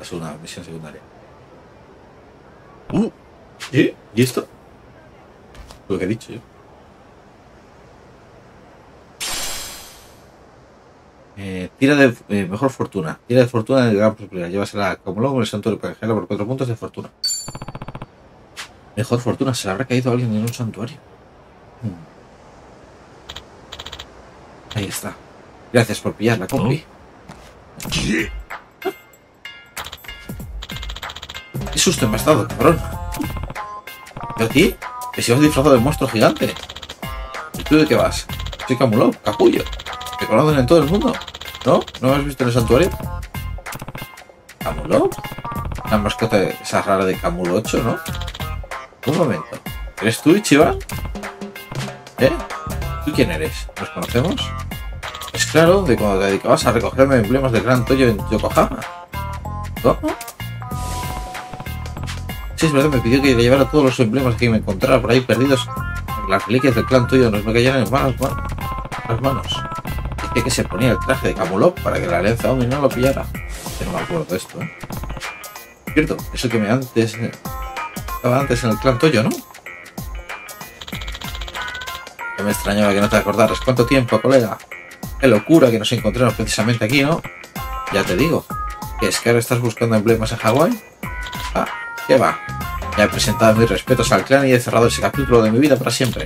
Es una misión secundaria. Uh, ¿Y? ¿Y esto? Lo que he dicho yo. Eh, tira de eh, mejor fortuna. Tira de fortuna de gran posibilidad. Llévasela como lobo en el santuario para canjearla por 4 puntos de fortuna. Mejor fortuna. Se le habrá caído a alguien en un santuario. Hmm. Ahí está. Gracias por pillarla, compi. ¿Qué susto me has dado, cabrón? ¿Y a ti? Que si vas disfrazado de monstruo gigante. ¿Y tú de qué vas? Soy Camuló, capullo. ¿Te conocen en todo el mundo? ¿No? ¿No has visto en el santuario? ¿Camuló? La mascota esa rara de Camulo 8, ¿no? Un momento. ¿Eres tú, Ichiban? ¿Eh? ¿Tú quién eres? ¿Nos conocemos? Es claro, de cuando te dedicabas a recogerme emblemas del Gran Toyo en Yokohama. ¿Cómo? Sí, es verdad, me pidió que le llevara todos los emblemas que me encontrara por ahí perdidos. Las reliquias del clan Toyo no me cayeran en malas ma- las manos. Que se ponía el traje de Camulop para que la alianza Omi no lo pillara. Que no me acuerdo de esto, ¿eh? Cierto, eso que me antes... eh, Estaba antes en el clan Toyo, ¿no? Que me extrañaba que no te acordaras. ¿Cuánto tiempo, colega? Qué locura que nos encontremos precisamente aquí, ¿no? Ya te digo. ¿Que es que ahora estás buscando emblemas en Hawái? Ah, ¿qué va? Ya he presentado mis respetos al clan y he cerrado ese capítulo de mi vida para siempre.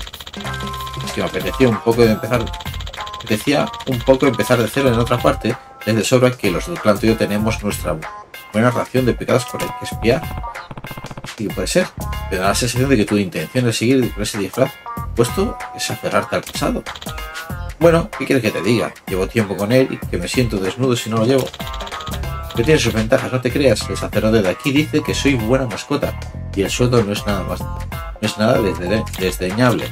Es que me apetecía un poco de empezar... Apetecía un poco empezar de cero en otra parte, desde sobra que los del clan tenemos nuestra buena ración de pecados por el que espiar. Y puede ser, pero da la sensación de que tu intención es seguir con ese disfraz puesto es aferrarte al pasado. Bueno, ¿qué quieres que te diga? Llevo tiempo con él y que me siento desnudo si no lo llevo. Pero tiene sus ventajas, no te creas. El sacerdote de aquí dice que soy buena mascota y el sueldo no es nada más, no es nada desde- desdeñable.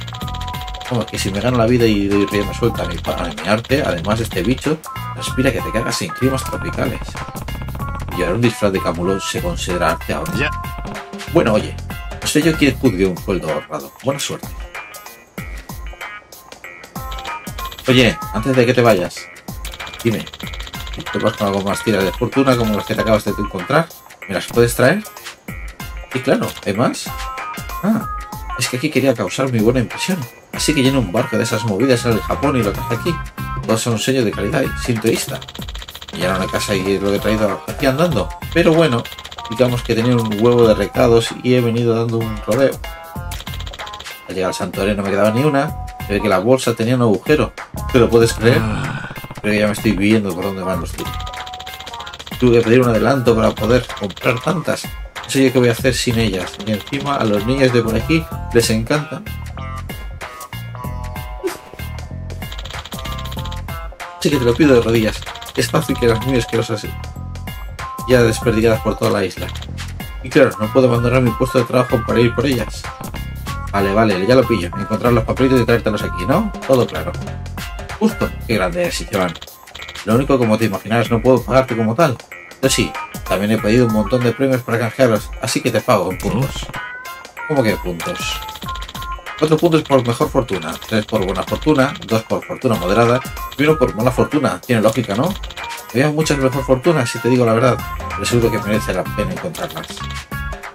Como que si me gano la vida y doy rienda suelta a mi, a mi arte, además este bicho respira que te cagas en climas tropicales. Llevar un disfraz de camulón se considera arte ahora. Bueno, oye, no sé yo quién juzgue un sueldo ahorrado. Buena suerte. Oye, antes de que te vayas, dime, te vas con algo más tiras de fortuna como las que te acabas de encontrar, ¿me las puedes traer? Y claro, ¿hay más? Ah, es que aquí quería causar muy buena impresión. Así que lleno un barco de esas movidas en el Japón y lo traje aquí. Todos son un sello de calidad y sintoísta. Y era una casa y lo he traído aquí andando. Pero bueno, digamos que tenía un huevo de recados y he venido dando un rodeo. Al llegar al santuario no me quedaba ni una. Se ve que la bolsa tenía un agujero. ¿Te lo puedes creer? Pero ya me estoy viendo por dónde van los tiros. Tuve que pedir un adelanto para poder comprar tantas. No sé yo qué voy a hacer sin ellas. Y encima a los niños de por aquí les encanta. Así que te lo pido de rodillas. Es fácil que las muy asquerosas ya desperdigadas por toda la isla. Y claro, no puedo abandonar mi puesto de trabajo para ir por ellas. Vale, vale, ya lo pillo. Encontrar los papelitos y traértelos aquí, ¿no? Todo claro. Justo. Qué grande eres, Ichiban. Lo único, como te imaginarás, no puedo pagarte como tal. Yo sí, también he pedido un montón de premios para canjearlos, así que te pago en puntos. ¿Cómo que puntos? Cuatro puntos por mejor fortuna, tres por buena fortuna, dos por fortuna moderada y uno por mala fortuna. Tiene lógica, ¿no? Había muchas mejor fortunas, si te digo la verdad, pero seguro que merece la pena encontrarlas.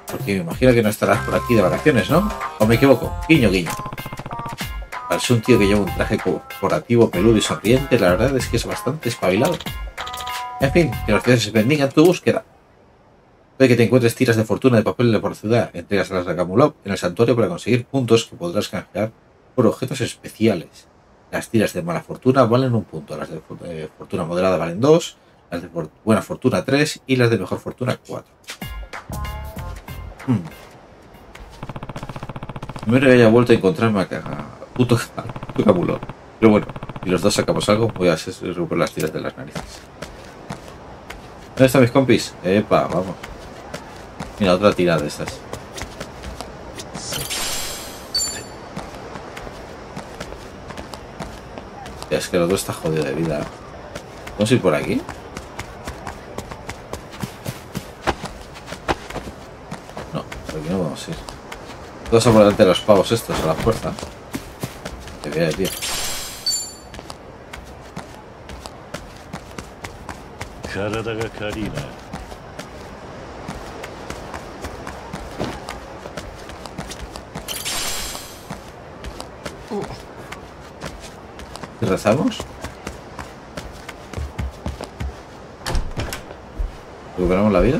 Porque me imagino que no estarás por aquí de vacaciones, ¿no? ¿O me equivoco? Guiño, guiño. Ser un tío que lleva un traje corporativo peludo y sonriente, la verdad es que es bastante espabilado. En fin, que los dioses bendigan tu búsqueda. Puede que te encuentres tiras de fortuna de papel por la ciudad, entregas a las de Camulop en el santuario para conseguir puntos que podrás canjear por objetos especiales. Las tiras de mala fortuna valen un punto, las de eh, fortuna moderada valen dos, las de buena fortuna tres y las de mejor fortuna cuatro. Hmm. Primero haya vuelto a encontrarme a, puto, puto. Pero bueno, si los dos sacamos algo, voy a recuperar las tiras de las narices. ¿Dónde están mis compis? Epa, vamos. Mira, otra tira de estas. Es que el otro está jodido de vida. ¿Vamos a ir por aquí? No, por aquí no vamos a ir. Todos a por delante de los pavos estos a la fuerza. Te voy a decir. 体が軽いな。 ¿Y rezamos? ¿Recuperamos la vida?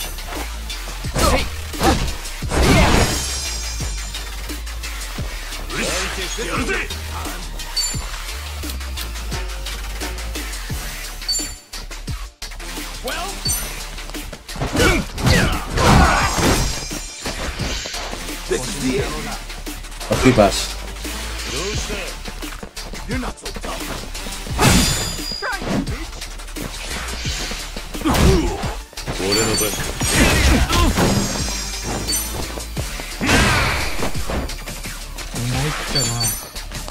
か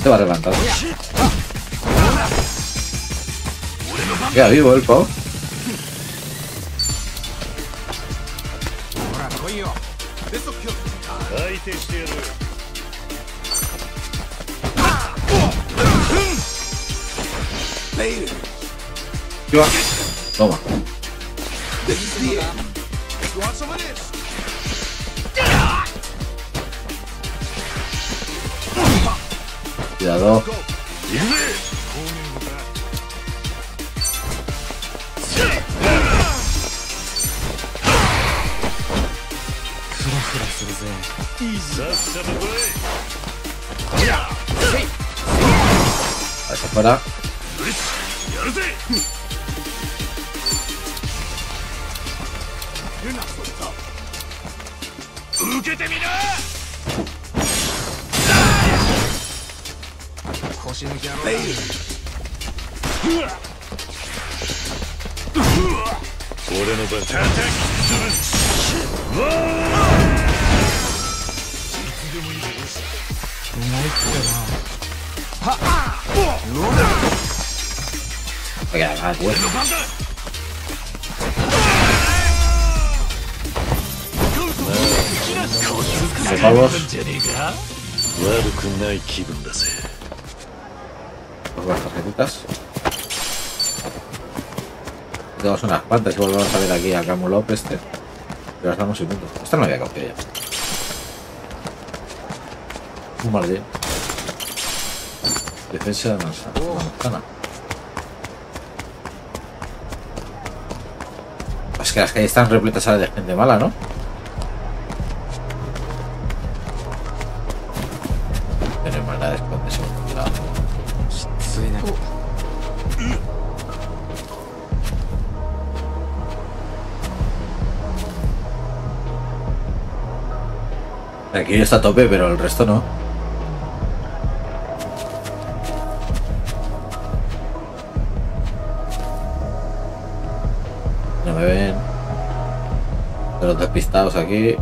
Se va a levantar. Queda vivo el pavo. Yo. Toma. Cuidado. Pasa para. てみろ腰抜きやろうか俺の番叩き潰すわいつでもいいでしょうまいっすよなはっ俺の番だぜ Pues las tarjetitas. Tenemos unas cuantas y volvemos a ver aquí a Camu López. Este. Pero estamos sin mundo. Esta no había cogido ya. Un martillo. Defensa de manzana. manzana. Es que las calles están repletas ahora de gente mala, ¿no? Emilio está a tope, pero el resto no. No me ven. De los despistados aquí.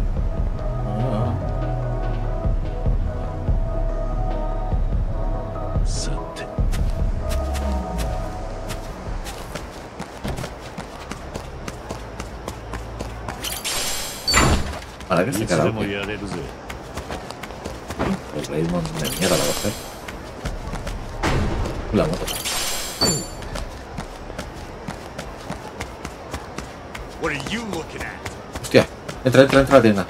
Para que se carajo la de mierda la mujer. La moto. Hostia, entra, entra, entra a la tienda.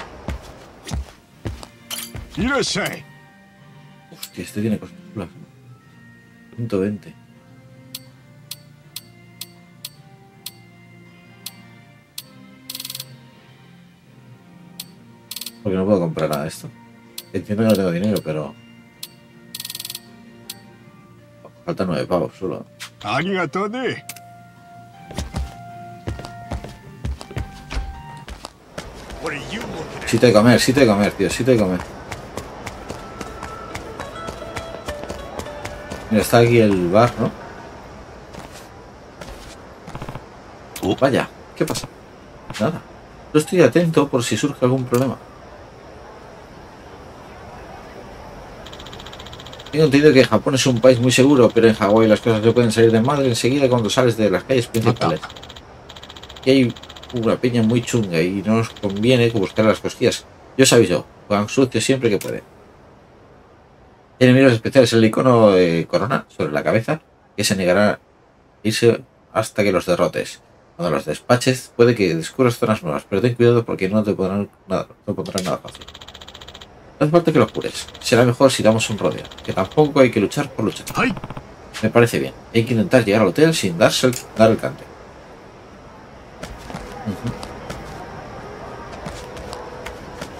Hostia, este tiene cosas chulas. 120. Porque no puedo comprar nada de esto. Entiendo que no tengo dinero, pero... Falta nueve pavos solo. ¡Arigatone! Sitio de comer, sitio de comer, tío, sitio de comer. Mira, está aquí el bar, ¿no? Oh. Vaya, ¿qué pasa? Nada. Yo estoy atento por si surge algún problema. Tengo entendido que Japón es un país muy seguro, pero en Hawái las cosas te pueden salir de madre enseguida cuando sales de las calles principales. Y hay una peña muy chunga y no nos conviene buscar las cosquillas. Yo os aviso, juegan sucio siempre que puede. Enemigos especiales el icono de corona sobre la cabeza que se negará a irse hasta que los derrotes. Cuando los despaches puede que descubras zonas nuevas, pero ten cuidado porque no te pondrán nada, no te pondrán nada fácil. No hace falta que lo jures. Será mejor si damos un rodeo, que tampoco hay que luchar por luchar. Me parece bien. Hay que intentar llegar al hotel sin darse el, dar el cante.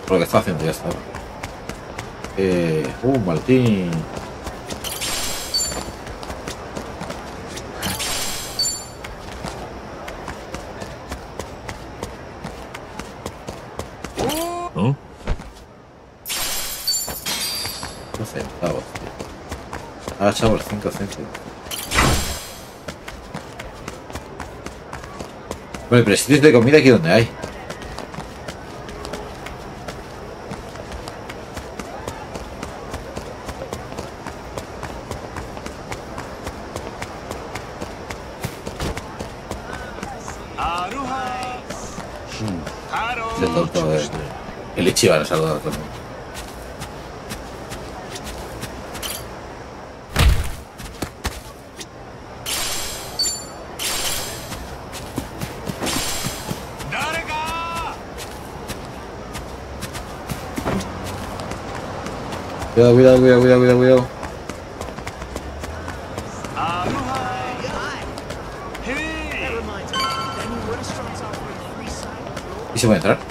Lo que está haciendo ya está. Eh, uh, Martín. ¿Oh? Cinco centavos, tío. Ah, chavos, 5 céntimos. Bueno, pero sitios de comida aquí donde hay. Eh. El Ichiban ha saludado a todo el mundo. Cuidado, cuidado, cuidado, cuidado, cuidado, cuidado. ¿Y se puede entrar?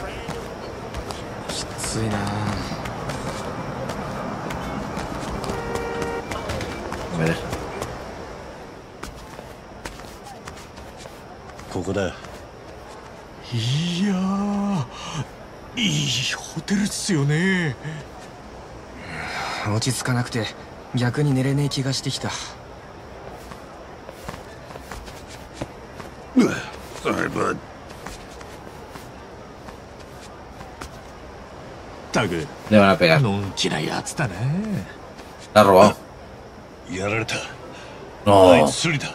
落ち着かなくて逆に寝れねえ気がしてきたったく Le van a pegar. のんきなやつだね Está robado. やられたあい.つスリだ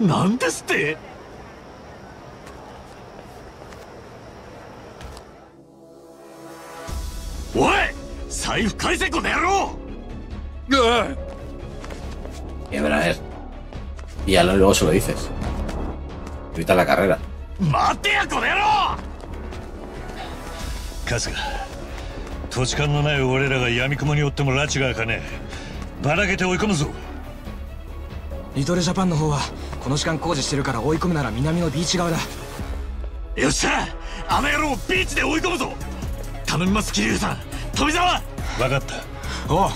なんですって？財布返せこの野郎！Y a ver. Y ya luego se lo dices. Evita la carrera. 待てやこの野郎春日土地勘のない俺らが闇雲に追っても拉致が開かねえばらけて追い込むぞリトルジャパンの方はこの時間工事してるから追い込むなら南のビーチ側だ。よっしゃ!あの野郎をビーチで追い込むぞ!頼みます桐生さん!富澤分かったおう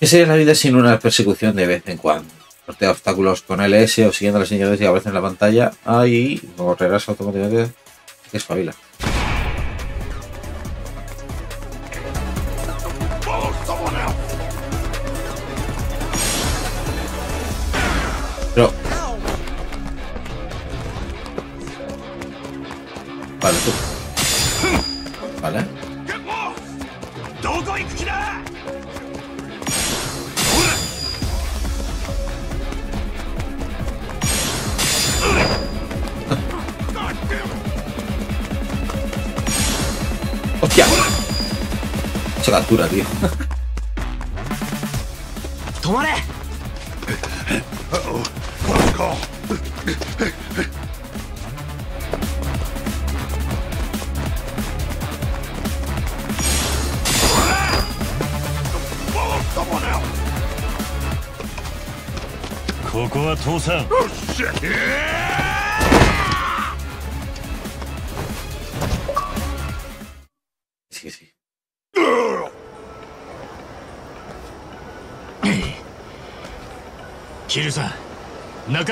¿Qué sería la vida sin una persecución de vez en cuando? Sortea obstáculos con LS o siguiendo las señales que aparecen en la pantalla. Ahí correrás automáticamente. Que espabila.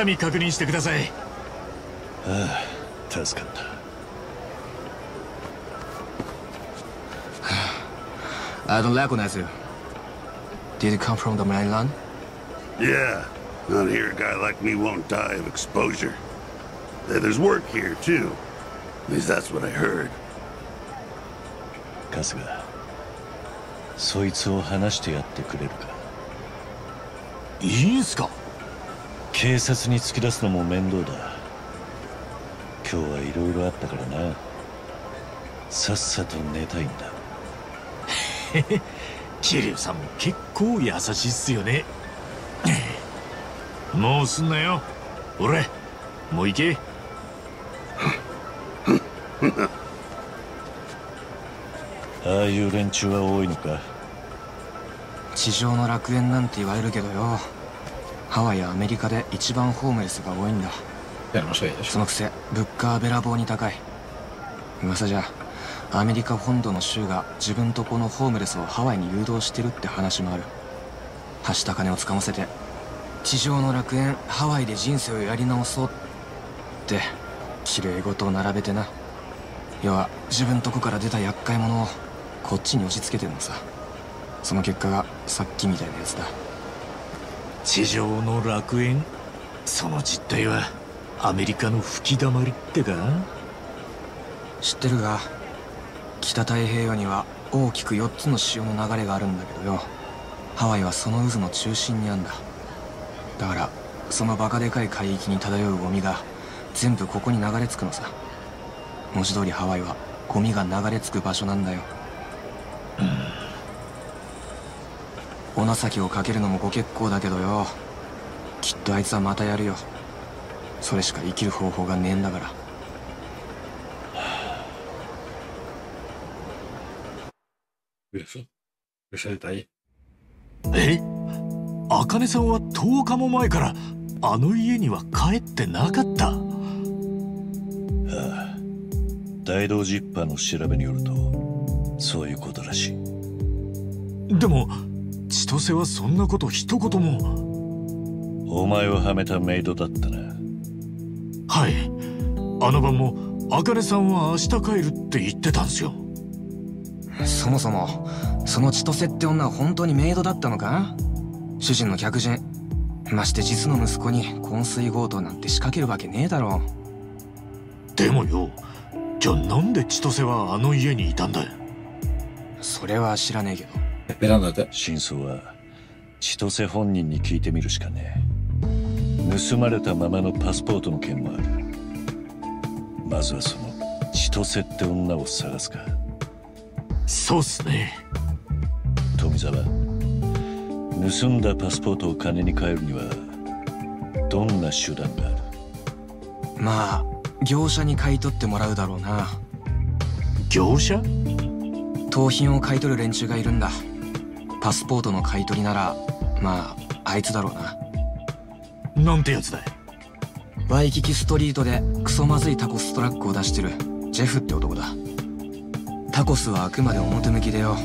中身確認してください助かった I don't recognize you. Did you come from the mainland? Yeah, out here a guy like me won't die of exposure. There's work here, too. At least that's what I heard. 春日そいつを話してやってくれるかいいんすか警察に突き出すのも面倒だ。今日はいろいろあったからな。さっさと寝たいんだ。桐生さんも結構優しいっすよね。もうすんなよ。俺もう行け。ああいう連中は多いのか。地上の楽園なんて言われるけどよハワイやアメリカで一番ホームレスが多いんだ。そ.のくせ物価はべらぼうに高い。噂じゃアメリカ本土の州が自分とこのホームレスをハワイに誘導してるって話もある。はした金をつかませて地上の楽園ハワイで人生をやり直そうって綺麗事を並べてな。要は自分とこから出た厄介者をこっちに押し付けてるのさ。その結果がさっきみたいなやつだ地上の楽園？その実態はアメリカの吹き溜まりってか？知ってるが北太平洋には大きく4つの潮の流れがあるんだけどよ。ハワイはその渦の中心にあんだ。だからそのバカでかい海域に漂うゴミが全部ここに流れ着くのさ。文字通りハワイはゴミが流れ着く場所なんだよ。お情けをかけるのもご結構だけどよ。きっとあいつはまたやるよ。それしか生きる方法がねえんだから。Curioso. Ese detalle. え？茜さんは10日も前からあの家には帰ってなかった？大道ジッパーの調べによるとそういうことらしい。でも千歳はそんなこと一言も。お前をはめたメイドだったな。はい。あの晩も茜さんは明日帰るって言ってたんすよ。そもそもその千歳って女は本当にメイドだったのか？主人の客人。まして実の息子に昏睡強盗なんて仕掛けるわけねえだろでもよ。じゃあなんで千歳はあの家にいたんだよそれは知らねえけど Esperándote. 真相は千歳本人に聞いてみるしかねえ。盗まれたままのパスポートの件もある。まずはその千歳って女を探すか。そうっすね。富澤盗んだパスポートを金に換えるにはどんな手段がある？まあ業者に買い取ってもらうだろうな。業者？盗品を買い取る連中がいるんだパスポートの買い取りならまああいつだろうな。なんてやつだい？ワイキキストリートでクソまずいタコストラックを出してるジェフって男だ。タコスはあくまで表向きでよ。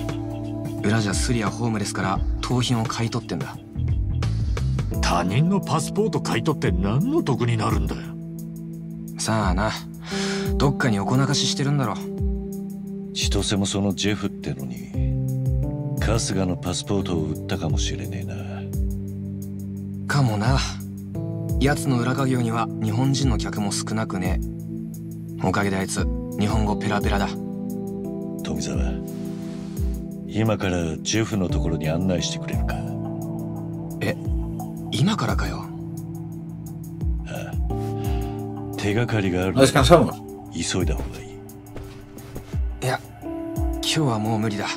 裏じゃスリやホームレスから盗品を買い取ってんだ。他人のパスポート買い取って何の得になるんだよ？さあな。どっかに横流ししてるんだろ千歳もそのジェフってのに春日のパスポートを売ったかもしれねえな。かもな。奴の裏稼業には日本人の客も少なくね。えおかげであいつ日本語ペラペラだ。富澤今からジェフのところに案内してくれるか？え今からかよ？手がかりがある ¿No descansamos? 急いだ方がいい。いや今日はもう無理だ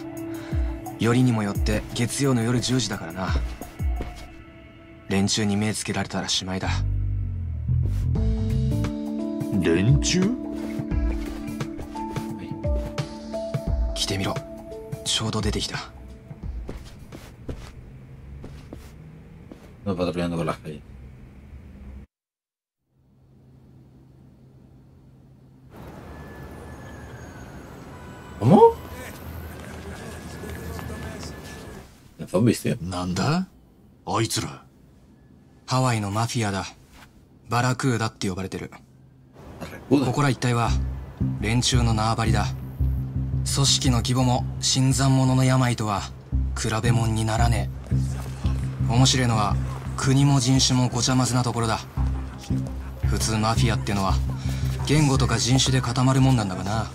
よりにもよって月曜の夜10時だからな。連中に目つけられたらしまいだ。連中？来てみろ。ちょうど出てきた。No patrullando por las calles. ¿Cómo? De zombies, tío. なんだ？あいつら。ハワイのマフィアだ。バラクーダって呼ばれてる.ここら一帯は連中の縄張りだ。組織の規模も新参者の病とは比べ物にならねえ。面白いのは国も人種もごちゃ混ぜなところだ。普通マフィアってのは言語とか人種で固まるもんなんだがな。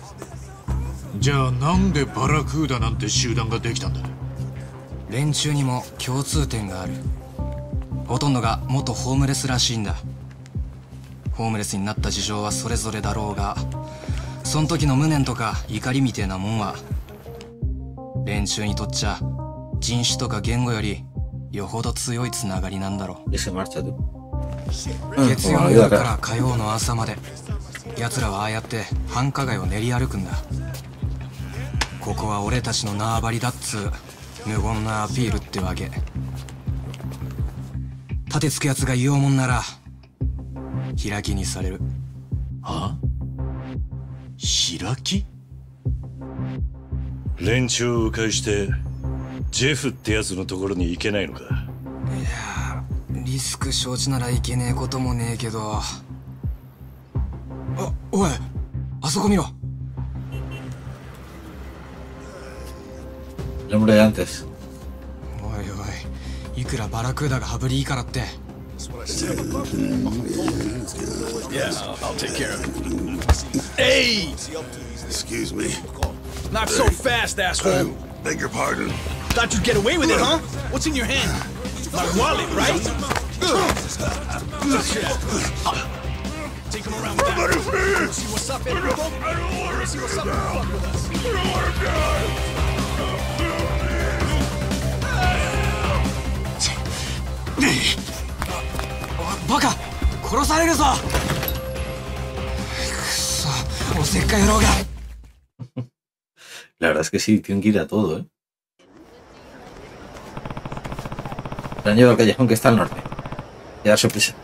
じゃあなんでバラクーダなんて集団ができたんだ？連中にも共通点がある。ほとんどが元ホームレスらしいんだ。ホームレスになった事情はそれぞれだろうがそん時の無念とか怒りみてえなもんは連中にとっちゃ人種とか言語よりよほど強いつながりなんだろ.う。月曜の夜から火曜の朝まで奴らはああやって繁華街を練り歩くんだ。ここは俺たちの縄張りだっつう無言なアピールってわけ。立てつく奴が言おうもんなら開きにされる。は？開き？連中を迂回してジェフってやつのところに行けないのか？リスク承知ならいけねえこともねえけど。あおいあそこ見ろ el de antes. Oye, oye. baracuda Yeah, I'll take care of it. Hey! Excuse me. Not so fast, asshole. I beg your pardon. Thought you'd get away with it, huh? What's in your hand? My wallet, right? Take him around with that. See what's up, See what's up, バカ殺されるぞくそおせっかい野郎が La verdad es que sí, tienen que ir a todo, ¿eh? Se han llevado al callejón que está al norte. Y dar sorpresa.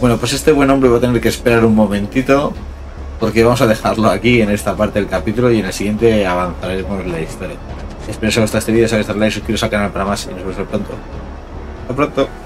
Bueno, pues este buen hombre va a tener que esperar un momentito. Porque vamos a dejarlo aquí en esta parte del capítulo y en el siguiente avanzaremos la historia. Espero que os haya gustado este vídeo, si os like, suscribiros al canal para más y nos vemos pronto. Hasta pronto.